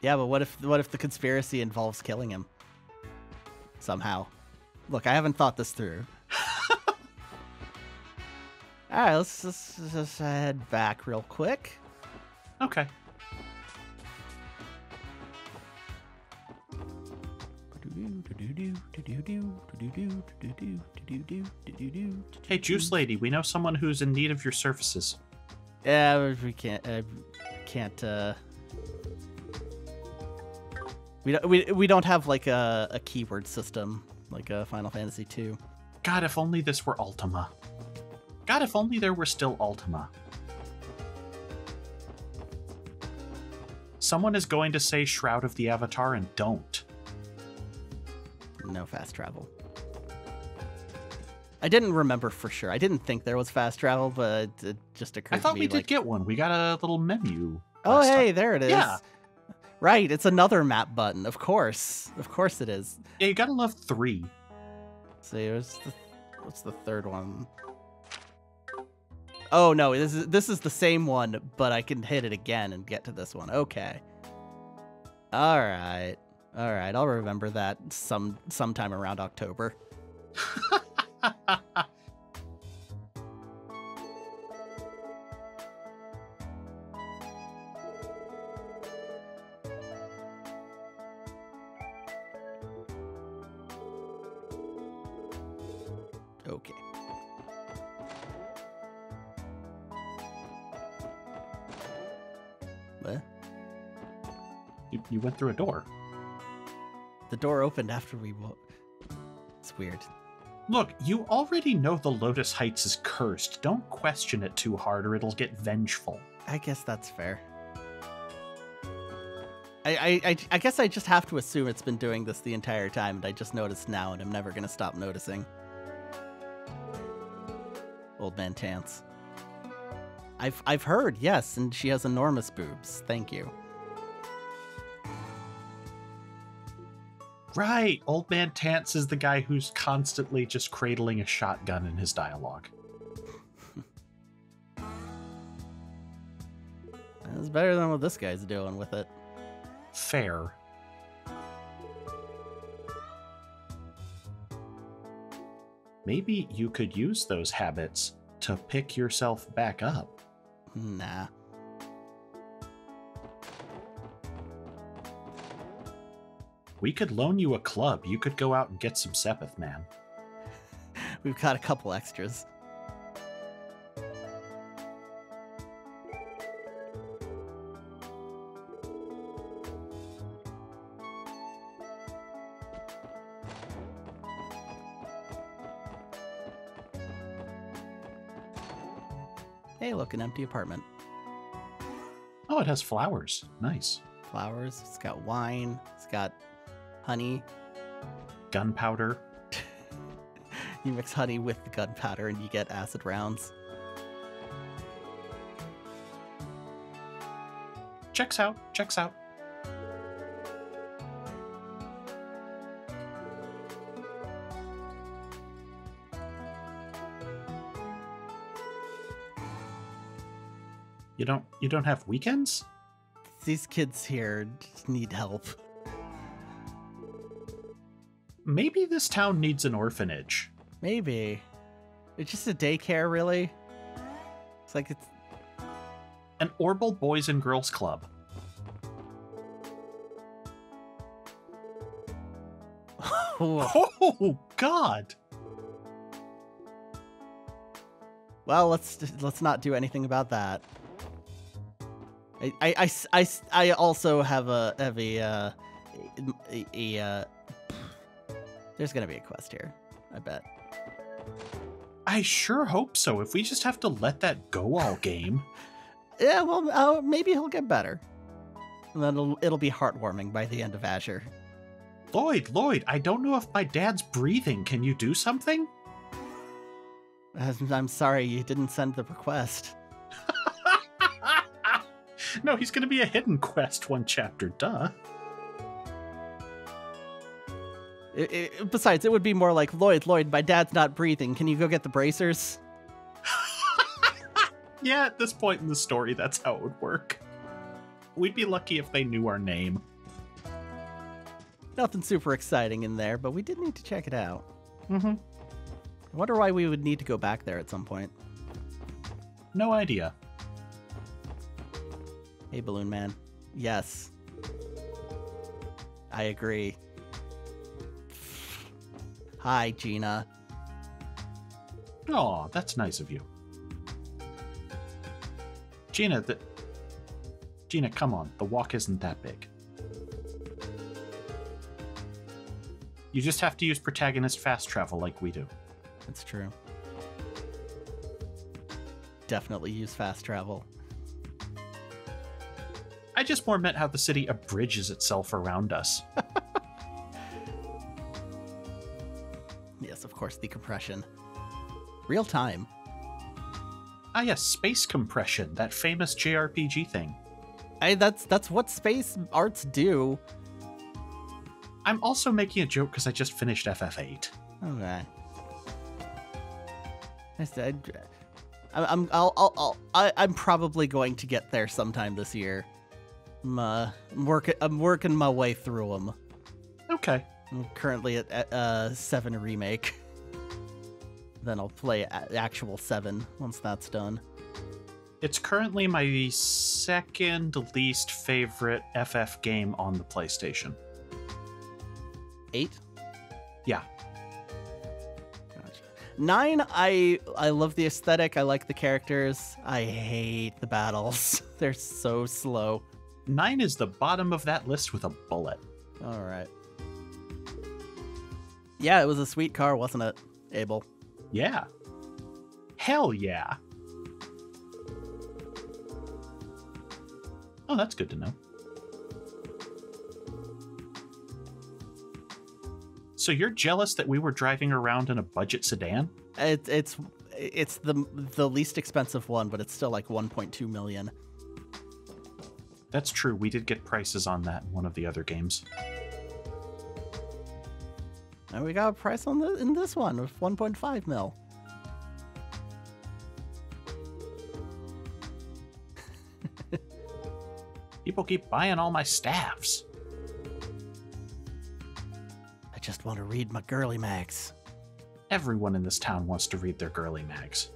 Yeah, but what if what if the conspiracy involves killing him somehow? Look, I haven't thought this through. All right, let's just, just head back real quick. Okay. Hey, Juice Lady, we know someone who's in need of your services. Yeah, we can't. Uh, can't. Uh, we don't. We, we don't have like a, a keyword system like a Final Fantasy two. God, if only this were Ultima. God, if only there were still Ultima. Someone is going to say Shroud of the Avatar and don't. No fast travel. I didn't remember for sure. I didn't think there was fast travel, but it just occurred I thought we did get one. We got a little menu. oh hey, time. there it is. Yeah. Right, it's another map button. Of course, of course it is. Yeah, you gotta love three. See, what's the, what's the third one? Oh no, this is this is the same one, but I can hit it again and get to this one. Okay. All right, all right. I'll remember that some sometime around October. You, went through a door. The door opened after we. Wo- it's weird. Look, you already know the Lotus Heights is cursed. Don't question it too hard or it'll get vengeful. I guess that's fair. I, I, I, I guess I just have to assume it's been doing this the entire time, and I just noticed now, and I'm never gonna stop noticing. Old man Tance. I've I've heard, yes, and she has enormous boobs. Thank you. Right, Old Man Tance is the guy who's constantly just cradling a shotgun in his dialogue. That's better than what this guy's doing with it. Fair. maybe you could use those habits to pick yourself back up. Nah. We could loan you a club. You could go out and get some Sepith, man. We've got a couple extras. Hey, look, an empty apartment. Oh, it has flowers. Nice. Flowers. It's got wine. It's got honey. Gunpowder. You mix honey with the gunpowder and you get acid rounds. Checks out. Checks out. You don't you don't have weekends? These kids here need help. Maybe this town needs an orphanage. Maybe. It's just a daycare, really. It's like it's An Orbal Boys and Girls Club. Oh God! well. Let's let's not do anything about that. I I I I also have a have a uh, a, a uh, there's gonna be a quest here. I bet. I sure hope so. If we just have to let that go all game. Yeah, well, uh, maybe he'll get better. And then it'll, it'll be heartwarming by the end of Azure. Lloyd, Lloyd, I don't know if my dad's breathing. Can you do something? I'm sorry you didn't send the request. no, he's going to be a hidden quest one chapter, duh. It, it, besides, it would be more like Lloyd, Lloyd, my dad's not breathing. Can you go get the bracers? Yeah, at this point in the story, that's how it would work. We'd be lucky if they knew our name. Nothing super exciting in there, but we did need to check it out. Mm-hmm. I wonder why we would need to go back there at some point. No idea. Hey, Balloon Man. Yes. I agree. Hi, Gina. Oh, that's nice of you. Gina, the... Gina, come on. The walk isn't that big. You just have to use protagonist fast travel like we do. That's true. Definitely use fast travel. I just more meant how the city abridges itself around us. course, the compression. Real time. Ah, yes, space compression, that famous JRPG thing. I that's that's what space arts do. I'm also making a joke because I just finished FF8. Okay. I said, I- I'm I'll, I'll, I'll I, I'm probably going to get there sometime this year. I'm, uh, I'm working I'm working my way through them. Okay. I'm currently at, at uh seven remake. then I'll play actual seven once that's done. It's currently my second least favorite FF game on the PlayStation. Eight. Yeah. Gotcha. Nine, I I love the aesthetic. I like the characters. I hate the battles. They're so slow. Nine is the bottom of that list with a bullet. All right. Yeah, it was a sweet car, wasn't it, Abel? Yeah. Hell yeah. Oh, that's good to know. So you're jealous that we were driving around in a budget sedan? It, it's it's the the least expensive one, but it's still like 1.2 million. That's true. We did get prices on that in one of the other games. And we got a price on the in this one of 1.5 mil. People keep buying all my staffs. I just want to read my girly mags. Everyone in this town wants to read their girly mags.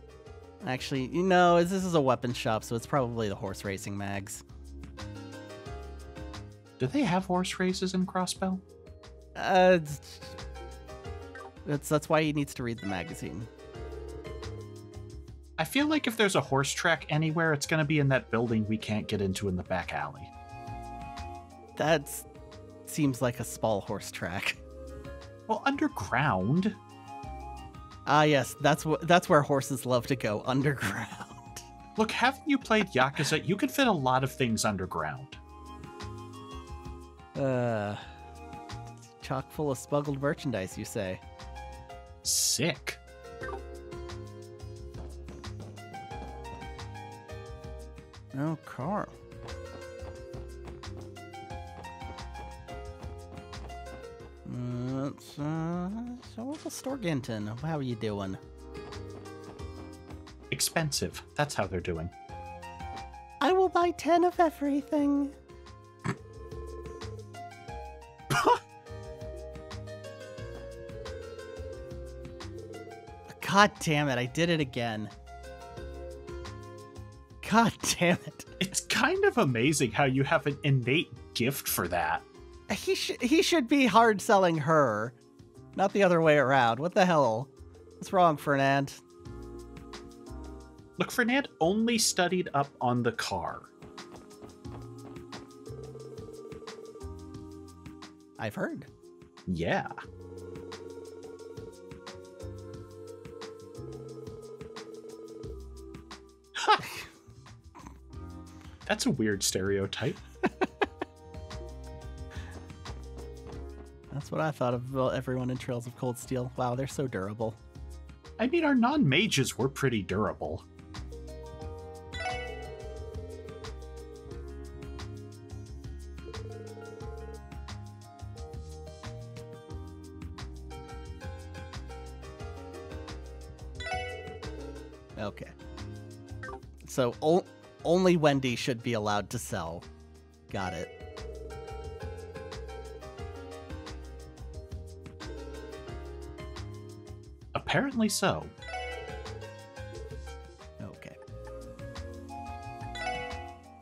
Actually, you know, this is a weapon shop, so it's probably the horse racing mags. Do they have horse races in Crossbell? Uh, it's- that's that's why he needs to read the magazine. I feel like if there's a horse track anywhere, it's going to be in that building we can't get into in the back alley. That seems like a small horse track. Well, underground. Ah, yes, that's what that's where horses love to go underground. Look, haven't you played Yakuza? You can fit a lot of things underground. Uh, chock full of smuggled merchandise, you say? Sick. Oh, car. Uh, it's, uh, so Uncle Storginton, how are you doing? Expensive. That's how they're doing. I will buy ten of everything. God damn it, I did it again. God damn it. It's kind of amazing how you have an innate gift for that. He, sh- he should be hard selling her, not the other way around. What the hell? What's wrong, Fernand? Look, Fernand only studied up on the car. I've heard. Yeah. That's a weird stereotype. That's what I thought of everyone in Trails of Cold Steel. Wow, they're so durable. I mean, our non mages were pretty durable. Okay. So o- only Wendy should be allowed to sell. Got it. Apparently so. Okay.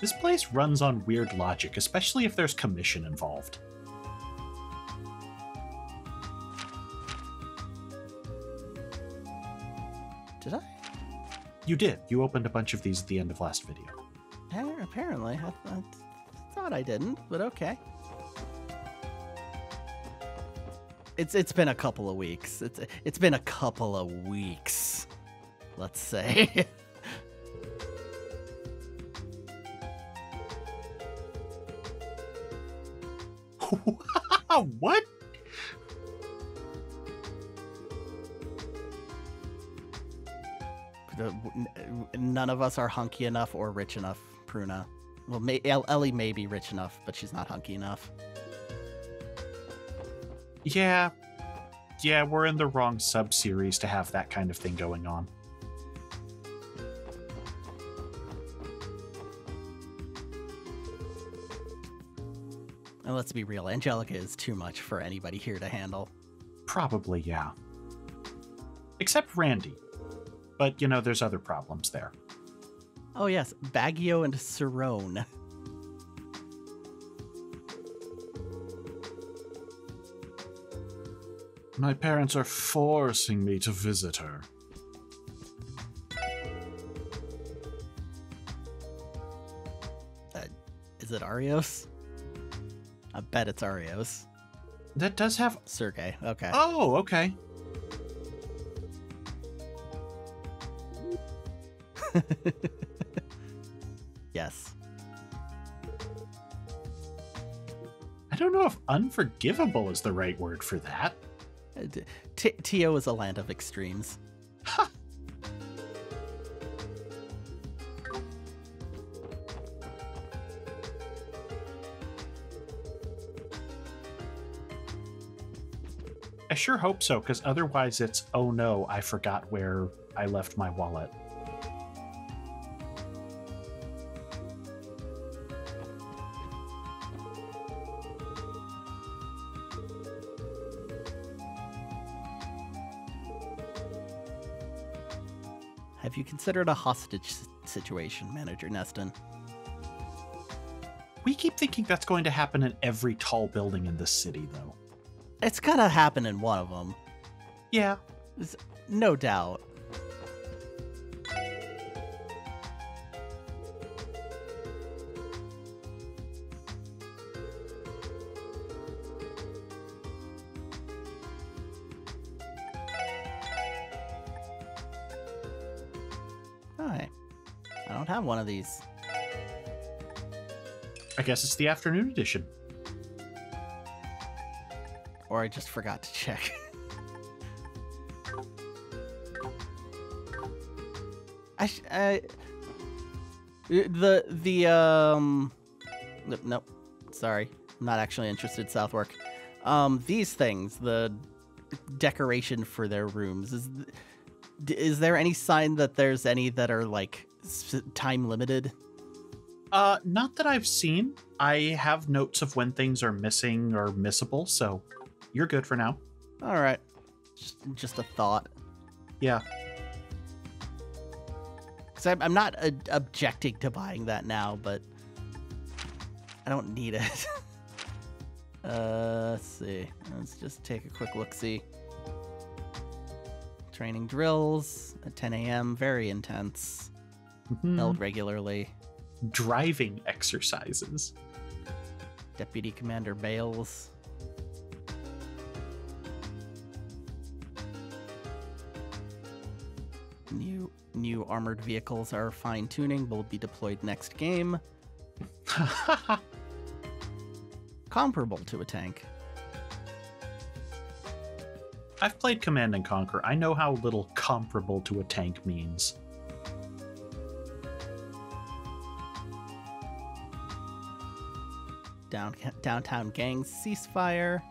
This place runs on weird logic, especially if there's commission involved. You did. You opened a bunch of these at the end of last video. Apparently, I, I thought I didn't, but okay. It's it's been a couple of weeks. It's it's been a couple of weeks. Let's say. what? None of us are hunky enough or rich enough, Pruna. Well, may, Elie may be rich enough, but she's not hunky enough. Yeah. Yeah, we're in the wrong sub series to have that kind of thing going on. And let's be real, Angelica is too much for anybody here to handle. Probably, yeah. Except Randy. But, you know, there's other problems there. Oh yes, Baggio and Cerrone. My parents are forcing me to visit her. Uh, is it Arios? I bet it's Arios. That does have. Sergey. Okay. Oh, okay. Yes. I don't know if unforgivable is the right word for that. T- Tio is a land of extremes. I sure hope so, because otherwise it's, oh no, I forgot where I left my wallet. Have you considered a hostage situation, Manager Neston? We keep thinking that's going to happen in every tall building in this city, though. It's gotta happen in one of them. Yeah. No doubt. Of these. I guess it's the afternoon edition. Or I just forgot to check. I, sh- I the the um nope, nope sorry I'm not actually interested in Southwark um these things the decoration for their rooms is is there any sign that there's any that are like time limited Uh, not that I've seen. I have notes of when things are missing or missable, so you're good for now. all right just, just a thought Yeah. Because I'm, I'm not objecting to buying that now, but I don't need it. uh, let's see. Let's just take a quick look see. Training drills at 10 a.m. Very intense. Mhm. Held regularly. Driving exercises. Deputy Commander Baelz. New new armored vehicles are fine tuning. Will be deployed next game. Comparable to a tank. I've played Command and Conquer. I know how little comparable to a tank means. Down, downtown gangs ceasefire.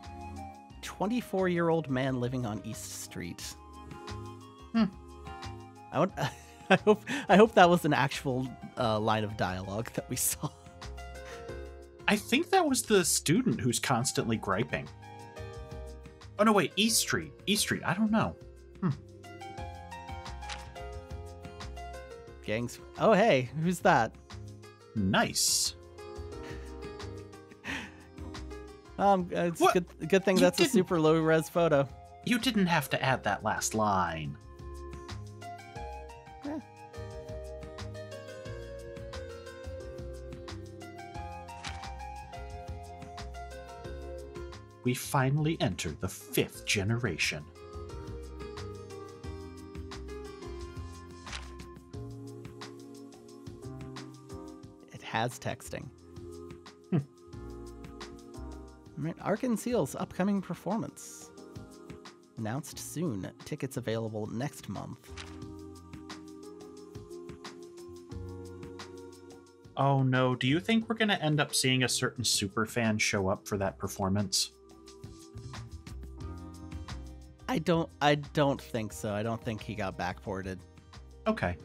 24 year old man living on East Street. Hmm. I, would, I hope I hope that was an actual uh, line of dialogue that we saw. I think that was the student who's constantly griping. Oh no, wait, East Street. East Street. I don't know. Gangs. Oh hey, who's that? Nice. Um, it's What? good. Good thing You that's a super low res photo. You didn't have to add that last line. We finally enter the fifth generation. It has texting. All right, Arc en Ciel's upcoming performance. Announced soon. Tickets available next month. Oh no, do you think we're going to end up seeing a certain super fan show up for that performance? I don't. I don't think so. I don't think he got backported. Okay.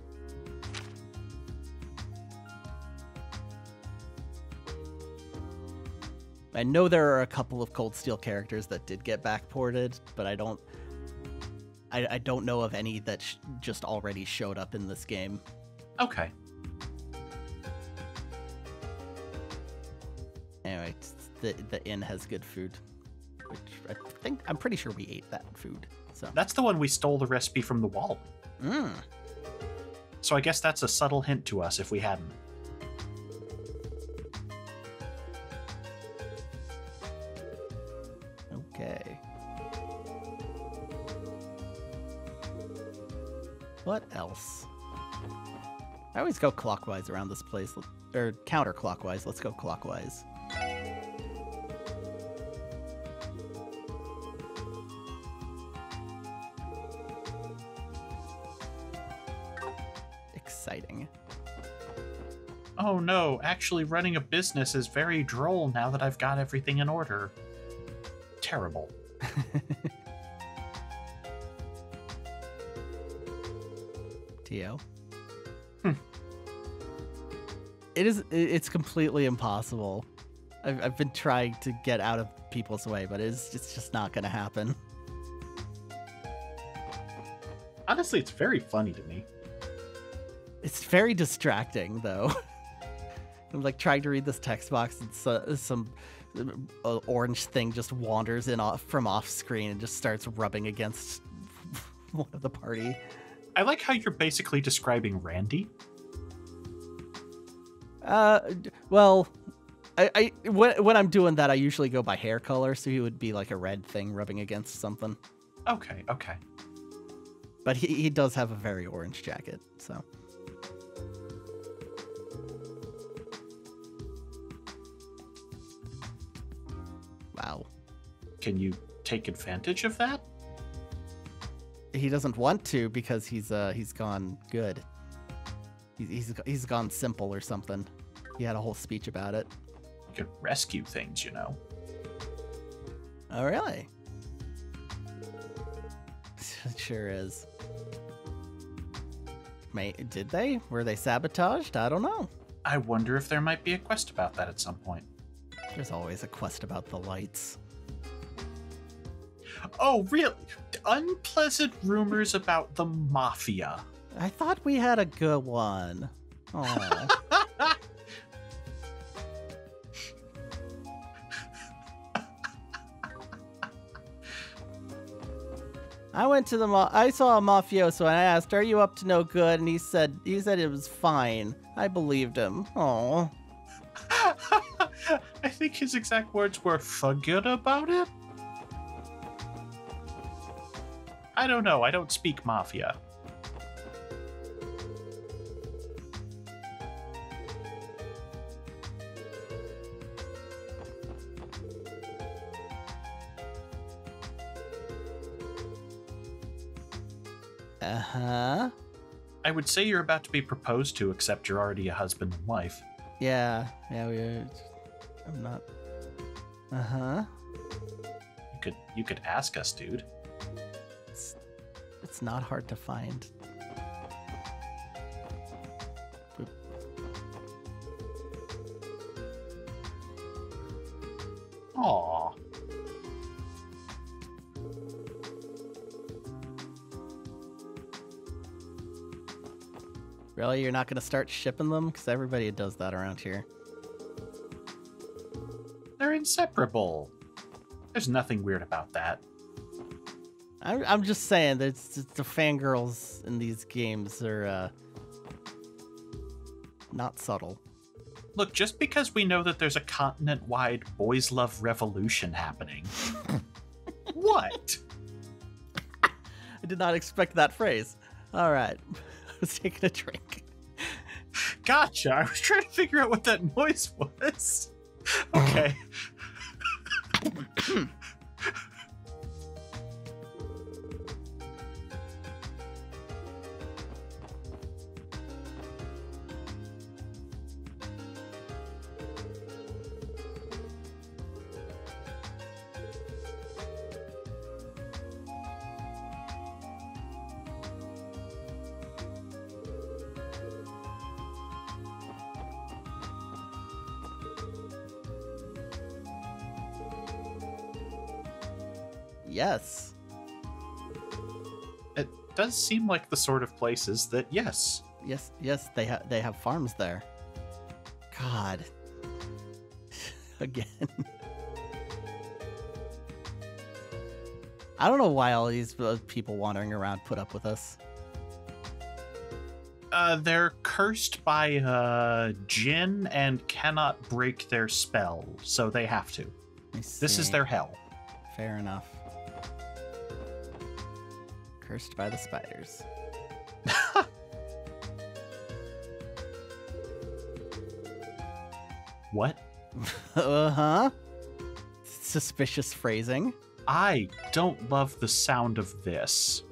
I know there are a couple of Cold Steel characters that did get backported, but I don't. I, I don't know of any that sh- just already showed up in this game. Okay. Anyway, the the inn has good food, which I think I'm pretty sure we ate that food. So, That's the one we stole the recipe from the wall. mm, So I guess that's a subtle hint to us if we hadn't. Always go clockwise around this place, or counterclockwise. Let's go clockwise. Exciting. Oh no, actually running a business is very droll now that I've got everything in order. Terrible. To. It is. It's completely impossible. I've, I've been trying to get out of people's way, but it's it's just not going to happen. Honestly, it's very funny to me. It's very distracting, though. I'm like trying to read this text box, and so, some uh, orange thing just wanders in off from off screen and just starts rubbing against one of the party. I like how you're basically describing Randy. Uh, well, I, I when, when I'm doing that, I usually go by hair color, so he would be like a red thing rubbing against something. Okay, okay. But he, he does have a very orange jacket, so. Wow. Can you take advantage of that? He doesn't want to because he's uh he's gone good. He's he's, he's gone simple or something. He had a whole speech about it. You could rescue things, you know. Oh really? it sure is. May did they? Were they sabotaged? I don't know. I wonder if there might be a quest about that at some point. There's always a quest about the lights. Oh, really? Unpleasant rumors about the mafia. I thought we had a good one. Oh. I went to the ma- I saw a mafioso and I asked, "Are you up to no good?" And he said he said it was fine. I believed him. Oh. I think his exact words were forget about it. I don't know. I don't speak mafia. Huh. I would say you're about to be proposed to, except you're already a husband and wife. Yeah. Yeah. We. Are. I'm not. Uh huh. You could you could ask us, dude. It's, it's not hard to find. Really, you're not gonna start shipping them? Because everybody does that around here. They're inseparable. There's nothing weird about that. I'm, I'm just saying that the fangirls in these games are uh, not subtle. Look, just because we know that there's a continent wide boys love revolution happening. what? I did not expect that phrase. All right, I was taking a drink. Gotcha. I was trying to figure out what that noise was. Okay. does seem like the sort of places that, yes, Yes, yes, they have they have farms there. God. Again. I don't know why all these uh, people wandering around put up with us. uh, they're cursed by uh, Jin and cannot break their spell, so they have to. This is their hell. Fair enough. Cursed by the spiders. What? uh huh. Suspicious phrasing. I don't love the sound of this.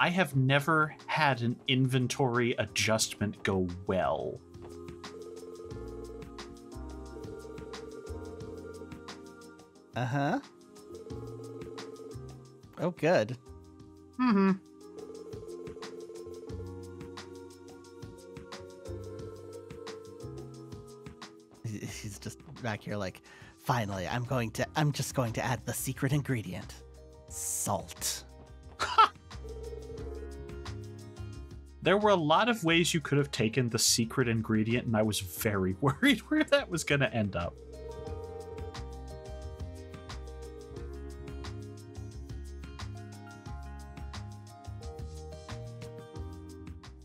I have never had an inventory adjustment go well. Uh huh. Oh, good. Mm-hmm. He- He's just back here, like, finally, I'm going to, I'm just going to add the secret ingredient salt. There were a lot of ways you could have taken the secret ingredient, and I was very worried where that was going to end up.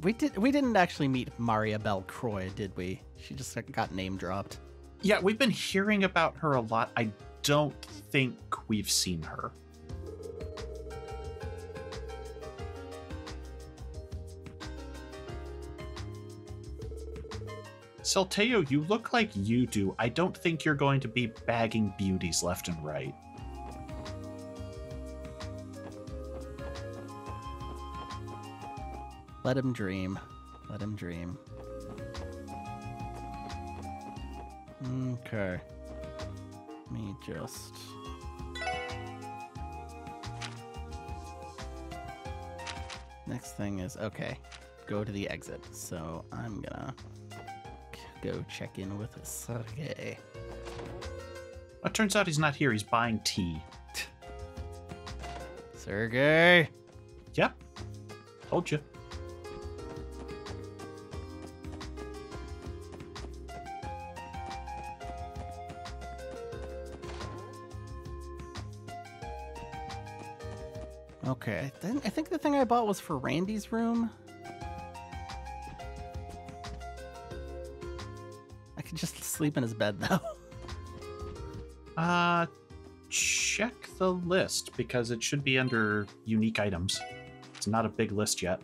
We did. We didn't actually meet Mariabell Crois, did we? She just got name dropped. Yeah, we've been hearing about her a lot. I don't think we've seen her. Salteo, you look like you do. I don't think you're going to be bagging beauties left and right. Let him dream. Let him dream. Okay. Let me just. Next thing is okay. Go to the exit. So I'm gonna go check in with Sergey. It turns out he's not here. He's buying tea. Sergey. Yep. Told you. Okay. Then I think the thing I bought was for Randy's room. I could just sleep in his bed though. Uh, check the list because it should be under unique items. It's not a big list yet.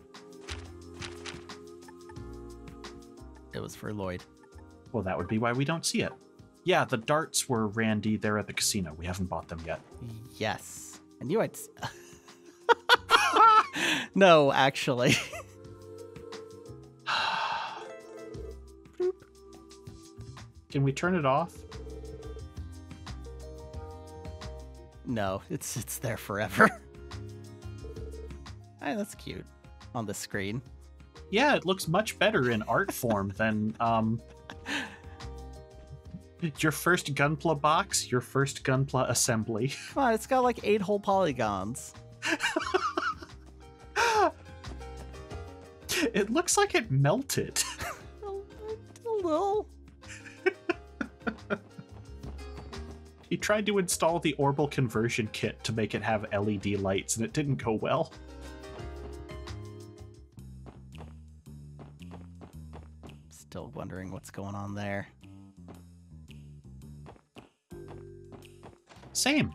It was for Lloyd. Well, that would be why we don't see it. Yeah, the darts were Randy there at the casino. We haven't bought them yet. Yes. I knew I'd. no, actually. Can we turn it off? No, it's it's there forever. Hey, that's cute on the screen. Yeah, it looks much better in art form than um your first Gunpla box, your first Gunpla assembly. Come on, it's got like eight whole polygons. It looks like it melted. A, a little. He tried to install the Orbal conversion kit to make it have LED lights, and it didn't go well. Still wondering what's going on there. Same.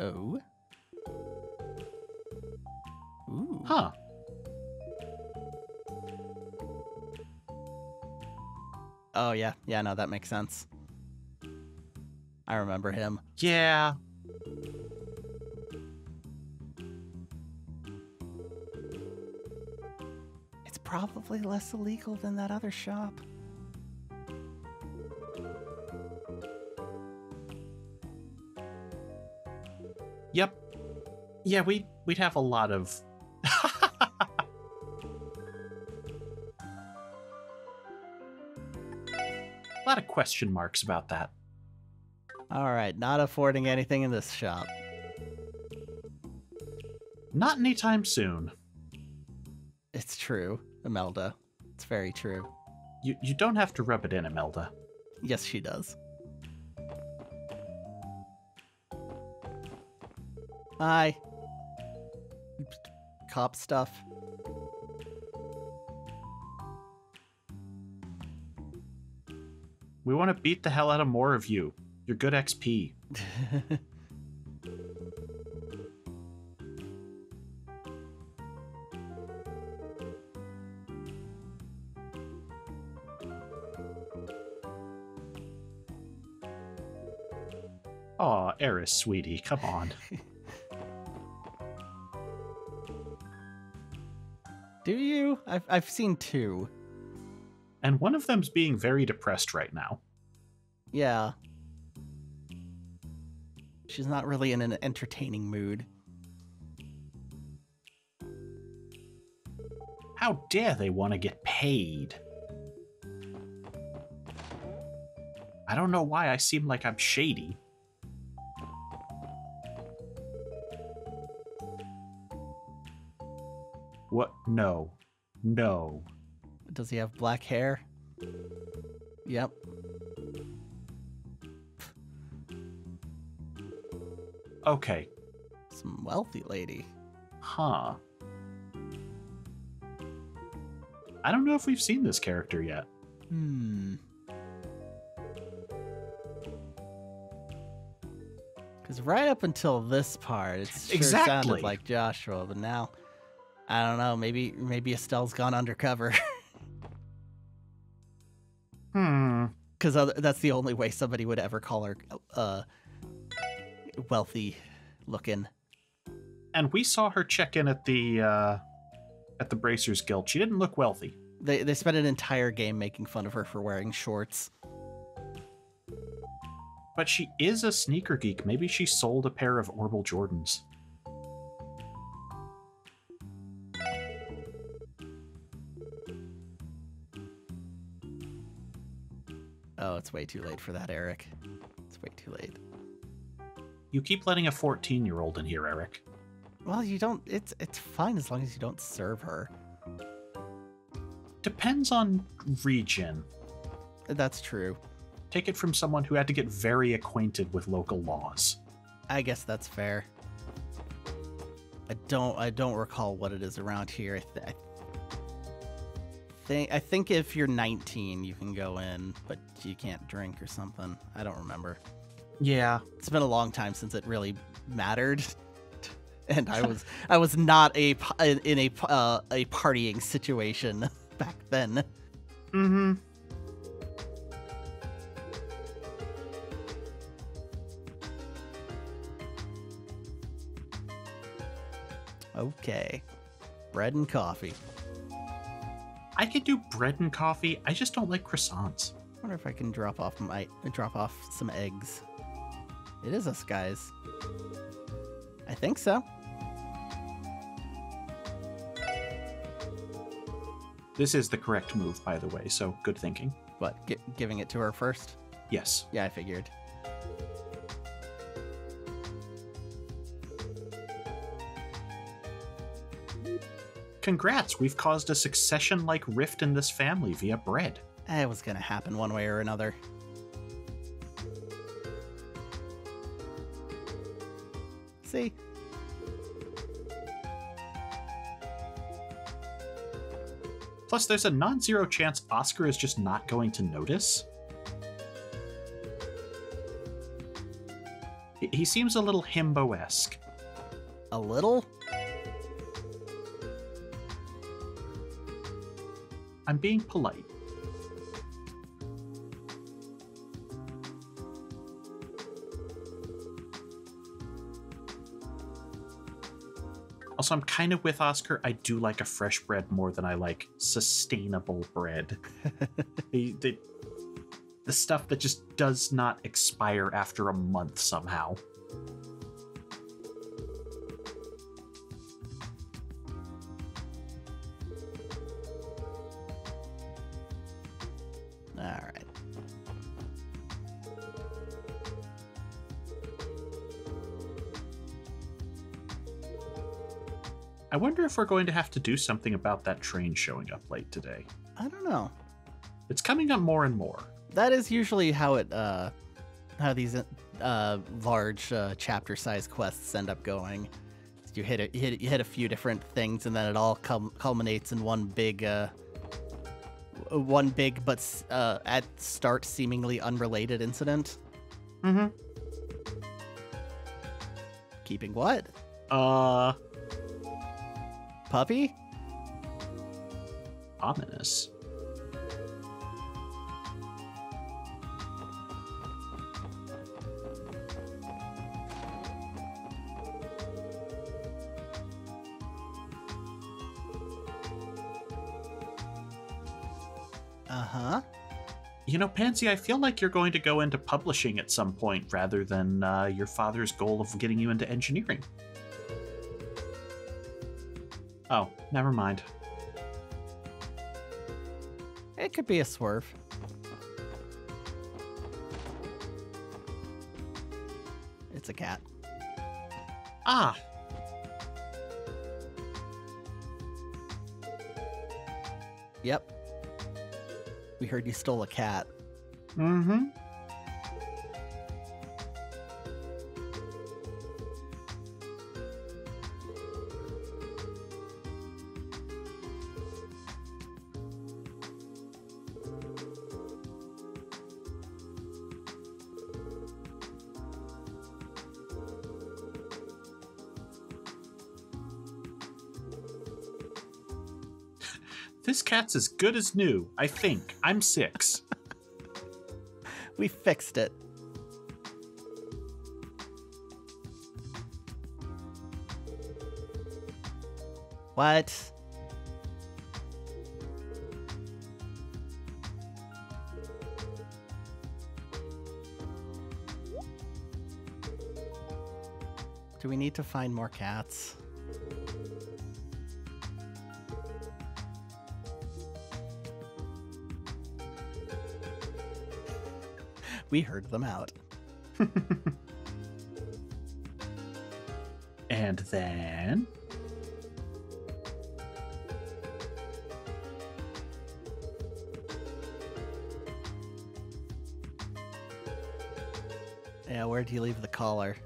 Oh. Huh. Oh yeah, yeah. No, that makes sense. I remember him. Yeah. It's probably less illegal than that other shop. Yep. Yeah, we we'd have a lot of question marks about that. All right, not affording anything in this shop. Not anytime soon. It's true, Imelda. It's very true. You you don't have to rub it in, Imelda. Yes, she does. Hi. Cop stuff. We want to beat the hell out of more of you. You're good XP. Aw, Eris, sweetie, come on. Do you? I've I've seen two and one of them's being very depressed right now. Yeah. She's not really in an entertaining mood. How dare they want to get paid? I don't know why I seem like I'm shady. What? No. No. Does he have black hair? Yep. Okay. Some wealthy lady. Huh. I don't know if we've seen this character yet. Hmm. Because right up until this part, it sure Exactly. sounded like Joshua, but now, I don't know. Maybe maybe Estelle's gone undercover. Because that's the only way somebody would ever call her uh, wealthy looking. And we saw her check in at the uh, at the Bracers Guild. She didn't look wealthy. They they spent an entire game making fun of her for wearing shorts. But she is a sneaker geek. Maybe she sold a pair of Orbal Jordans. It's way too late for that, Eric. It's way too late. You keep letting a 14 year old in here, Eric. Well, you don't. It's it's fine as long as you don't serve her. Depends on region. That's true. Take it from someone who had to get very acquainted with local laws. I guess that's fair. I don't. I don't recall what it is around here. I, th- I think. I think if you're 19, you can go in, but you can't drink or something. I don't remember. Yeah. It's been a long time since it really mattered, and I was I was not a in a uh, a partying situation back then. Mm hmm. Okay, bread and coffee. I could do bread and coffee. I just don't like croissants. I wonder if I can drop off my drop off some eggs. It is us guys. I think so. This is the correct move, by the way, so good thinking. What? Gi- giving it to her first? Yes. Yeah, I figured. Congrats, we've caused a succession like rift in this family via bread. It was gonna happen one way or another. See? Plus, there's a non zero chance Oscar is just not going to notice. He- He seems a little himbo esque. A little? I'm being polite. Also, I'm kind of with Oscar. I do like a fresh bread more than I like sustainable bread. the, the, the stuff that just does not expire after a month somehow. We're going to have to do something about that train showing up late today. I don't know. It's coming up more and more. That is usually how it uh how these uh large uh, chapter size quests end up going. You hit a you hit, you hit a few different things and then it all cul- culminates in one big uh one big but uh at start seemingly unrelated incident. Mm-hmm. Keeping what? Uh, Puppy? ominous. Uh-huh. You know, Pansy, I feel like you're going to go into publishing at some point rather than uh, your father's goal of getting you into engineering. Oh, never mind. It could be a swerve. It's a cat. Ah, Yep. We heard you stole a cat. Mm-hmm. This cat's as good as new, I think. I'm six. We fixed it. What? Do we need to find more cats? We heard them out. and then. Yeah, where do you leave the collar?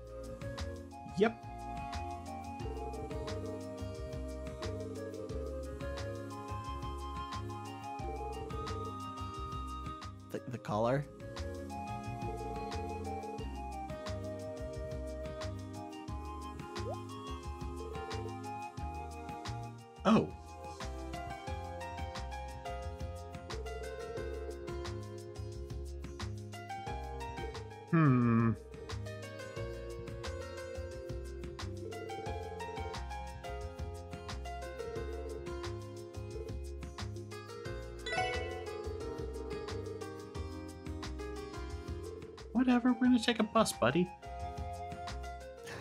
Bus, buddy.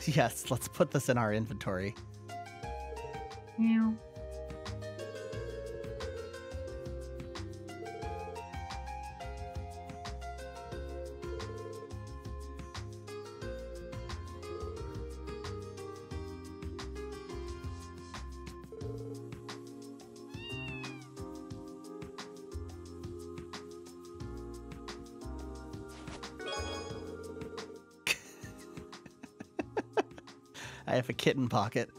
Yes, let's put this in our inventory. Pocket.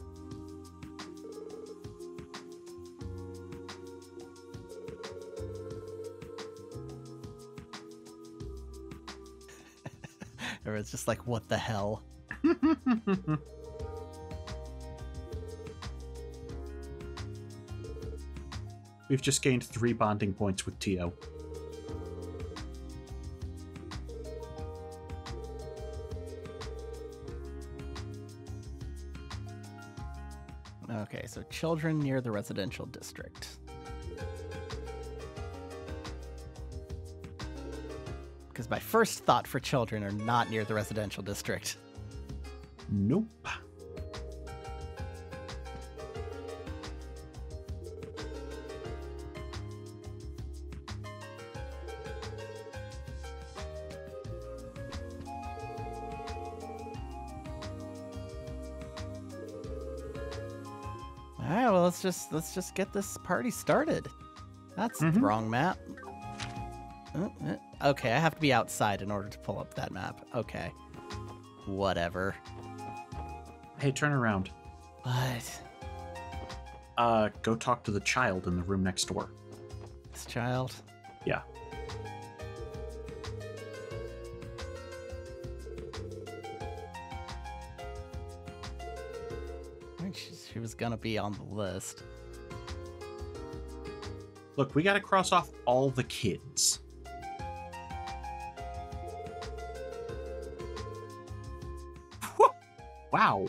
or it's just like, what the hell? We've just gained three bonding points with Tio. Children near the residential district. Because my first thought for children are not near the residential district. Nope. Let's just let's just get this party started. That's the Mhm. wrong map. Uh, uh, Okay, I have to be outside in order to pull up that map. Okay, whatever. Hey, turn around. What? Uh, go talk to the child in the room next door. This child? Yeah. Was gonna be on the list. Look, we gotta cross off all the kids. Wow.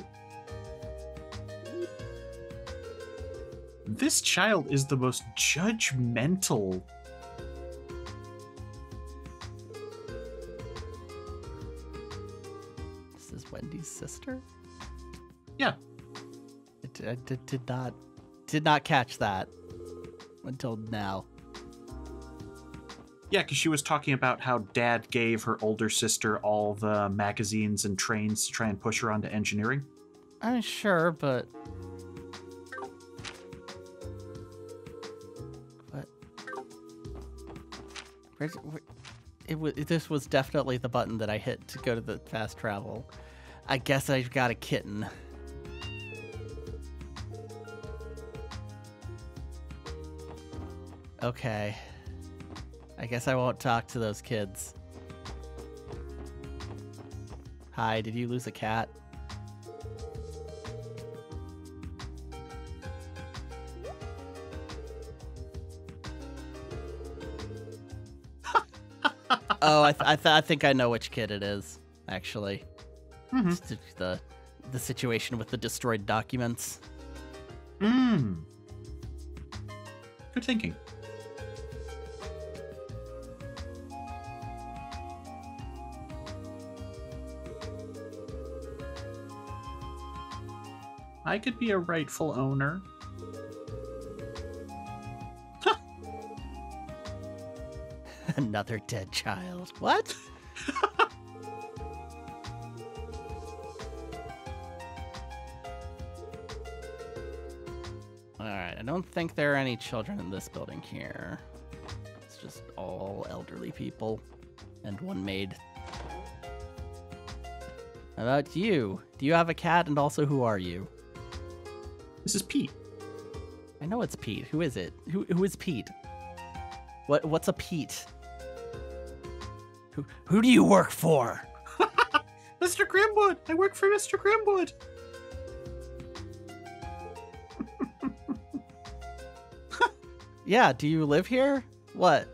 This child is the most judgmental. I did, did, not did not catch that until now. Yeah, because she was talking about how dad gave her older sister all the magazines and trains to try and push her onto engineering. I'm sure, but but Where's, where, it was. This was definitely the button that I hit to go to the fast travel. I guess I've got a kitten. Okay. I guess I won't talk to those kids. Hi, did you lose a cat? oh, I, th- I, th- I think I know which kid it is. Actually, Mhm. The- the the situation with the destroyed documents. Mm. Good thinking. I could be a rightful owner. Another dead child. What? Alright, I don't think there are any children in this building here. It's just all elderly people and one maid. How about you? Do you have a cat and also who are you? This is Pete. I know it's Pete. Who is it? Who who is Pete? What what's a Pete? Who who do you work for? Mr. Grimwood! I work for Mr. Grimwood! Yeah, do you live here? What?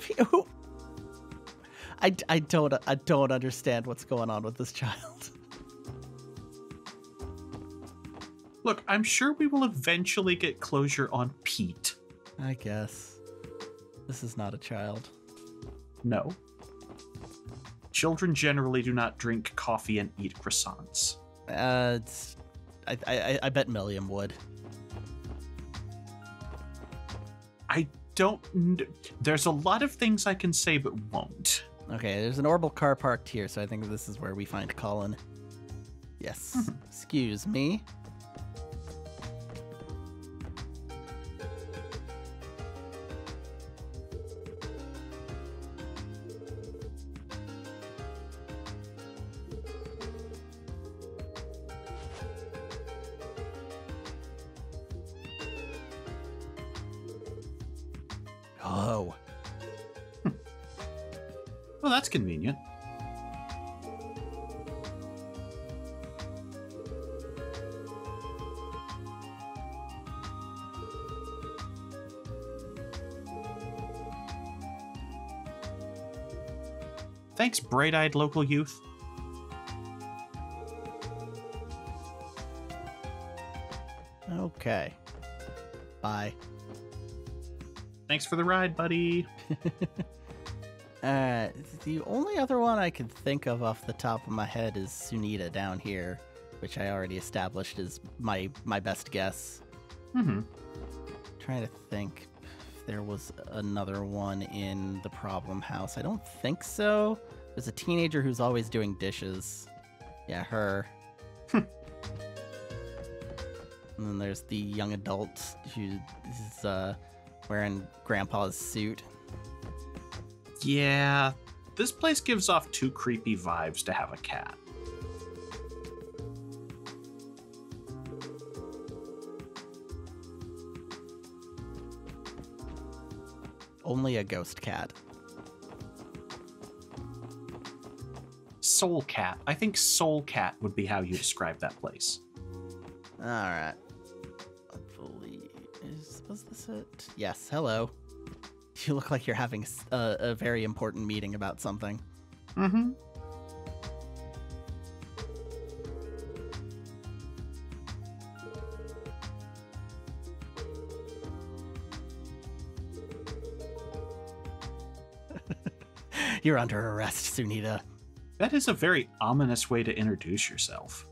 Do you? Who- I, I don't I don't understand what's going on with this child. Look, I'm sure we will eventually get closure on Pete. I guess this is not a child. No. Children generally do not drink coffee and eat croissants. Uh, I, I I bet Milliam would. Don't. There's a lot of things I can say, but won't. Okay, there's an orbal car parked here, so I think this is where we find Colin. Yes. Mm-hmm. Excuse me. Bright eyed local youth. Okay. Bye. Thanks for the ride, buddy. Uh, the only other one I can think of off the top of my head is Sunita down here, which I already established is my my best guess. hmm Trying to think if there was another one in the problem house. I don't think so. There's a teenager who's always doing dishes. Yeah, her. and then there's the young adult who is uh, wearing grandpa's suit. Yeah, this place gives off two creepy vibes to have a cat. Only a ghost cat. Soul Cat. I think Soul Cat would be how you describe that place. All right. I believe is was this it? Yes. Hello. You look like you're having a very important meeting about something. Mm-hmm. You're under arrest, Sunita. That is a very ominous way to introduce yourself.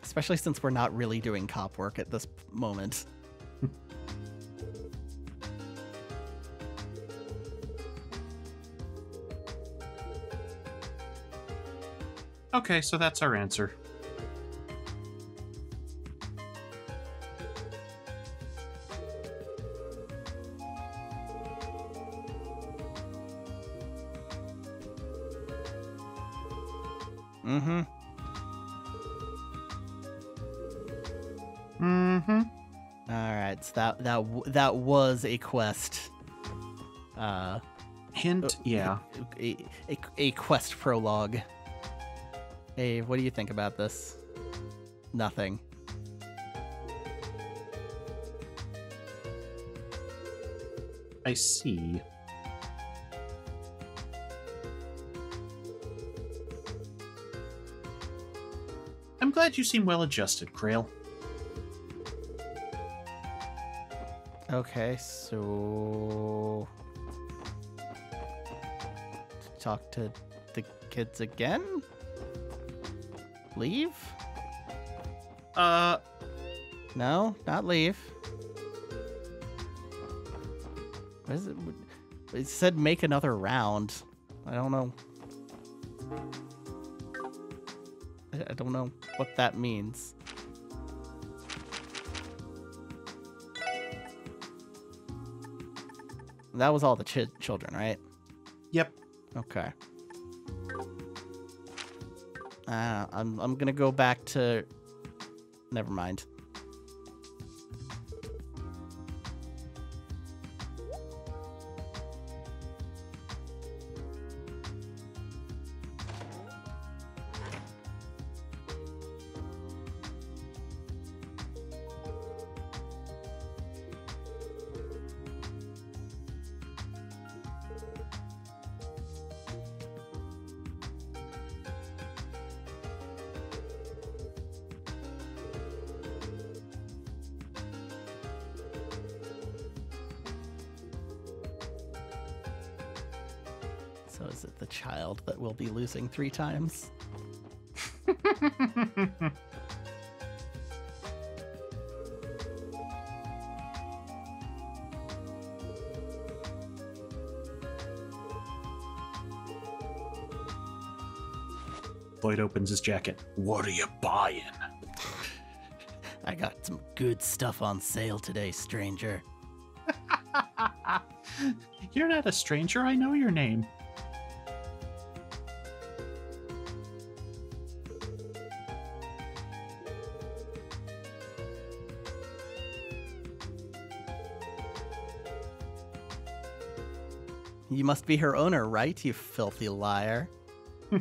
Especially since we're not really doing cop work at this moment. Okay, so that's our answer. Mm-hmm. All right, so that that that was a quest. Uh, Hint, yeah. a, a, a quest prologue. Hey, what do you think about this? Nothing. I see. I'm glad you seem well adjusted, Krail. Okay, so talk to the kids again. Leave? Uh, No, not leave. What is it? It said make another round. I don't know. I I don't know what that means. That was all the chi- children, right? yep. Okay. Uh, I'm I'm gonna go back to. Never mind. Three times? Lloyd opens his jacket. What are you buying? I got some good stuff on sale today, stranger. You're not a stranger. I know your name. You must be her owner, right, you filthy liar?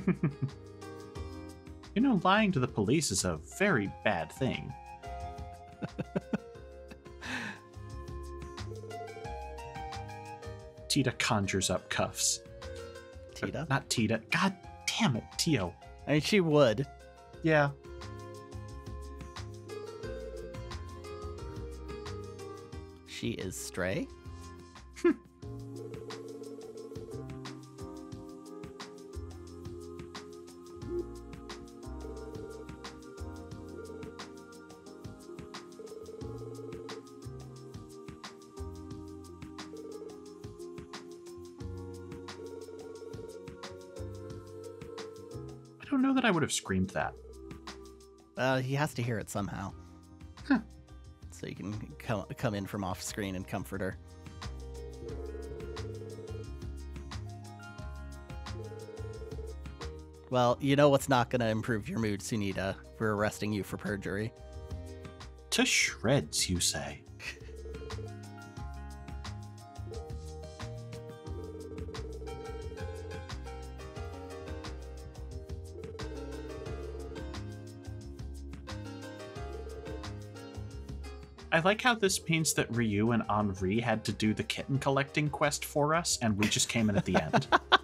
You know, lying to the police is a very bad thing. Tita conjures up cuffs. Or, Tita? Not Tita. God damn it, Tio. I mean, she would. Yeah. She is stray. I don't know that I would have screamed that. Uh, he has to hear it somehow. Huh. So you can come come in from off screen and comfort her. Well, you know what's not going to improve your mood, Sunita? We're arresting you for perjury. To shreds, you say. I like how this means that Ryu and Henri had to do the kitten collecting quest for us, and we just came in at the end.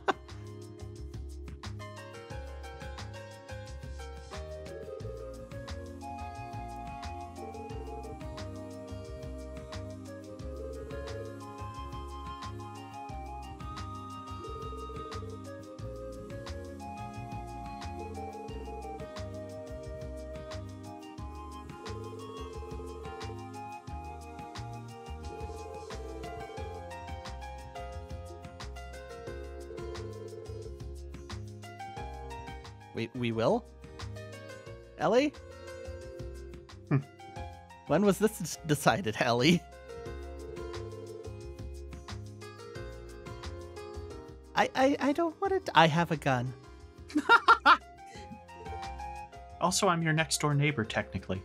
When was this decided, Elie? I I I don't want it. I have a gun. Also, I'm your next door neighbor, technically.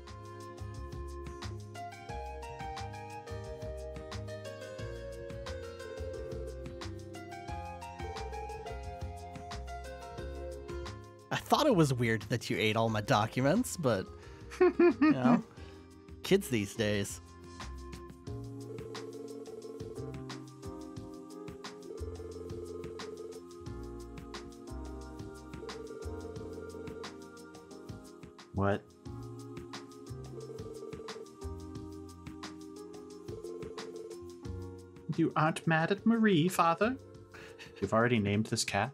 I thought it was weird that you ate all my documents, but you know, kids these days. What? You aren't mad at Marie, father? You've already named this cat?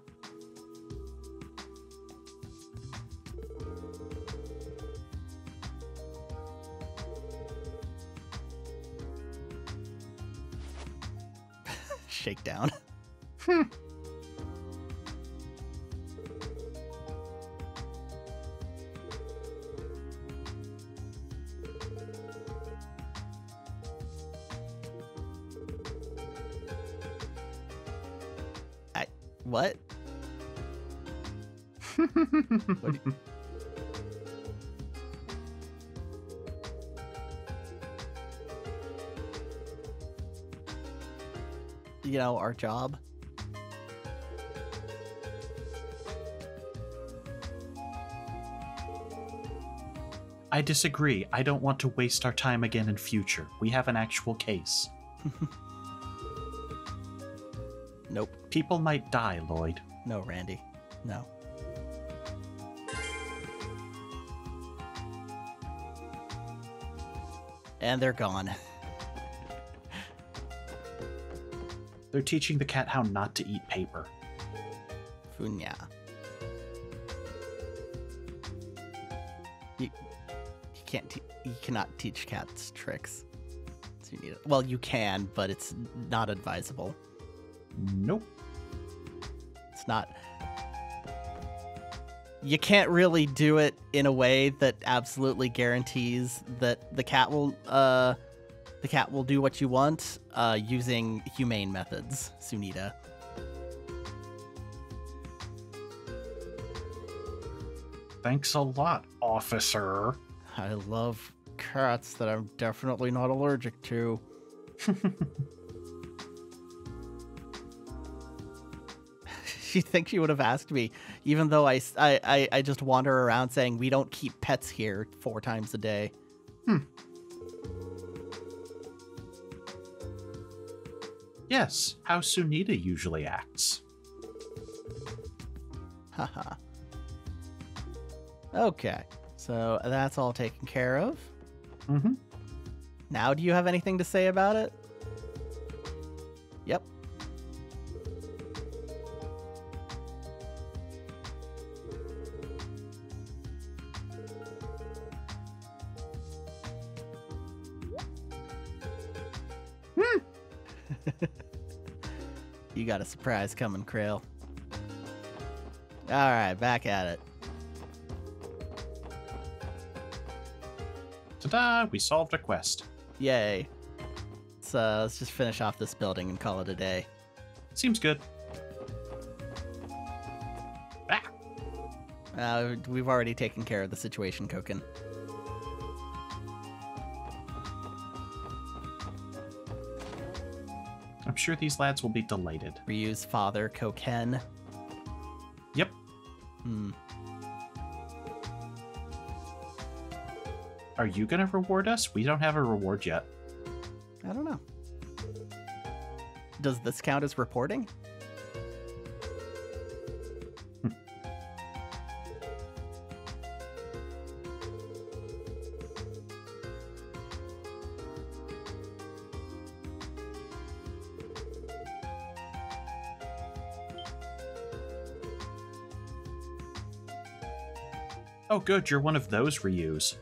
Our job. I disagree. I don't want to waste our time again in future. We have an actual case. Nope. People might die, Lloyd. No, Randy. No. And they're gone. They're teaching the cat how not to eat paper. Funya. You, you can't. Te- you cannot teach cats tricks. So you need. Well, you can, but it's not advisable. Nope. It's not. You can't really do it in a way that absolutely guarantees that the cat will uh the cat will do what you want uh using humane methods, Sunita. Thanks a lot, officer. I love cats that I'm definitely not allergic to. she thinks she would have asked me, even though I, I, I just wander around saying we don't keep pets here four times a day. Yes, how Sunita usually acts. Haha. okay, so that's all taken care of. Mm-hmm. Now, do you have anything to say about it? You got a surprise coming, Krill. All right, back at it. Ta-da! We solved a quest. Yay. Uh, let's just finish off this building and call it a day. Seems good. Ah! Uh, we've already taken care of the situation, Koken. Sure these lads will be delighted. Ryu's father, Koken. Yep. Hmm. Are you gonna reward us? We don't have a reward yet. I don't know. Does this count as reporting? Oh, good. You're one of those Ryus.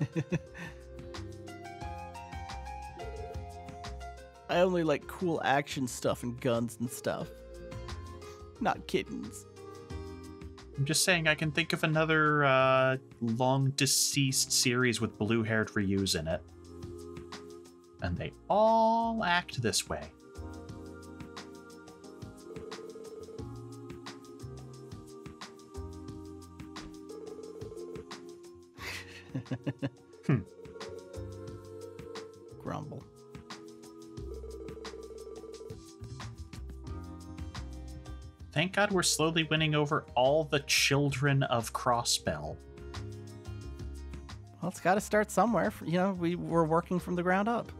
I only like cool action stuff and guns and stuff. Not kittens. I'm just saying I can think of another uh, long deceased series with blue haired Ryus in it. And they all act this way. Hmm. Grumble. Thank God we're slowly winning over all the children of Crossbell. Well, it's got to start somewhere. You know, we we're working from the ground up.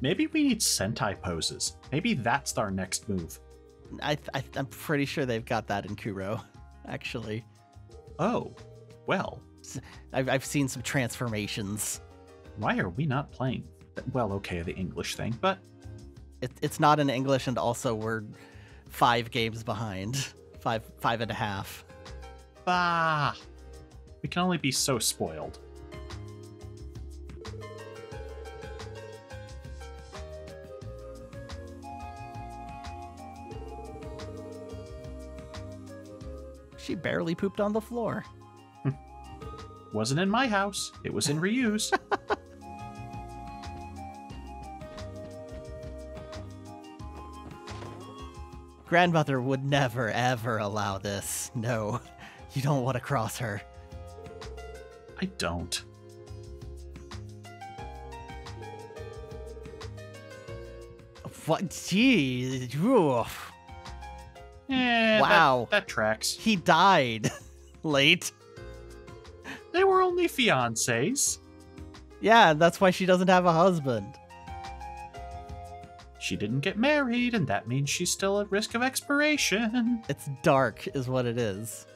Maybe we need Sentai poses. Maybe that's our next move. I, I I'm pretty sure they've got that in Kuro, actually. Oh, well, I've I've seen some transformations. why are we not playing? Well, okay, the English thing, but It, it's not in English, and also we're five games behind, five five and a half. bah, we can only be so spoiled. She barely pooped on the floor. Wasn't in my house. It was in Ryu's. Grandmother would never ever allow this. No, you don't want to cross her. I don't. What? Jeez. Oof. Eh, that- Wow. that tracks. He died late. They were only fiancés. Yeah, that's why she doesn't have a husband. She didn't get married, and that means she's still at risk of expiration. It's dark, is what it is.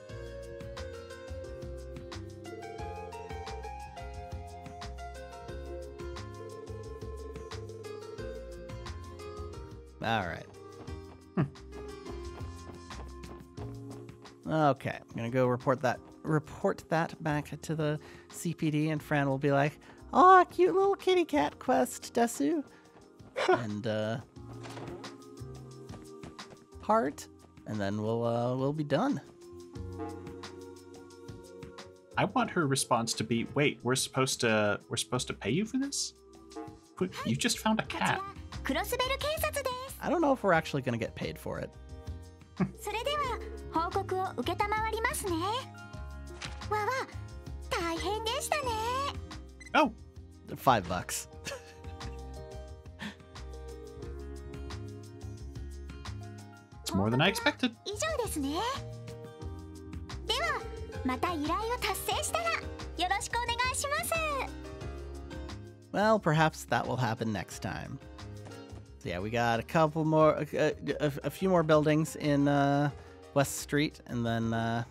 All right. Hmm. okay, I'm gonna go report that report that back to the CPD, and Fran will be like, "Oh, cute little kitty cat quest, Desu," and uh, heart, and then we'll uh, we'll be done. I want her response to be, "Wait, we're supposed to we're supposed to pay you for this? But you just found a こち cat." らクロスベル警察です I don't know if we're actually gonna get paid for it. それでは報告を承りますね わわ大変でしたね Oh, Five bucks. it's more than I expected. 以上ですねではまた依頼を達成したらよろしくお願いします Well, perhaps that will happen next time. So yeah, we got a couple more, a, a, a few more buildings in uh, West Street, and then uh,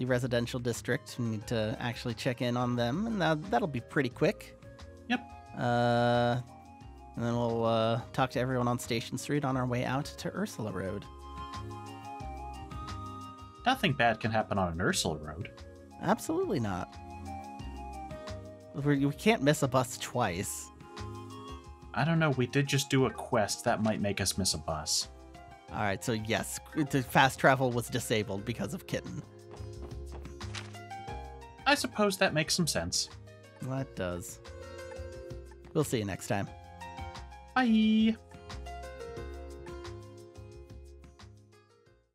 the residential district. We need to actually check in on them, and that, that'll be pretty quick. Yep. Uh, and then we'll uh, talk to everyone on Station Street on our way out to Ursula Road. Nothing bad can happen on an Ursula Road. Absolutely not. We we can't miss a bus twice. I don't know. We did just do a quest that might make us miss a bus. All right, so yes, the fast travel was disabled because of Kitten. I suppose that makes some sense. That does. We'll see you next time. Bye.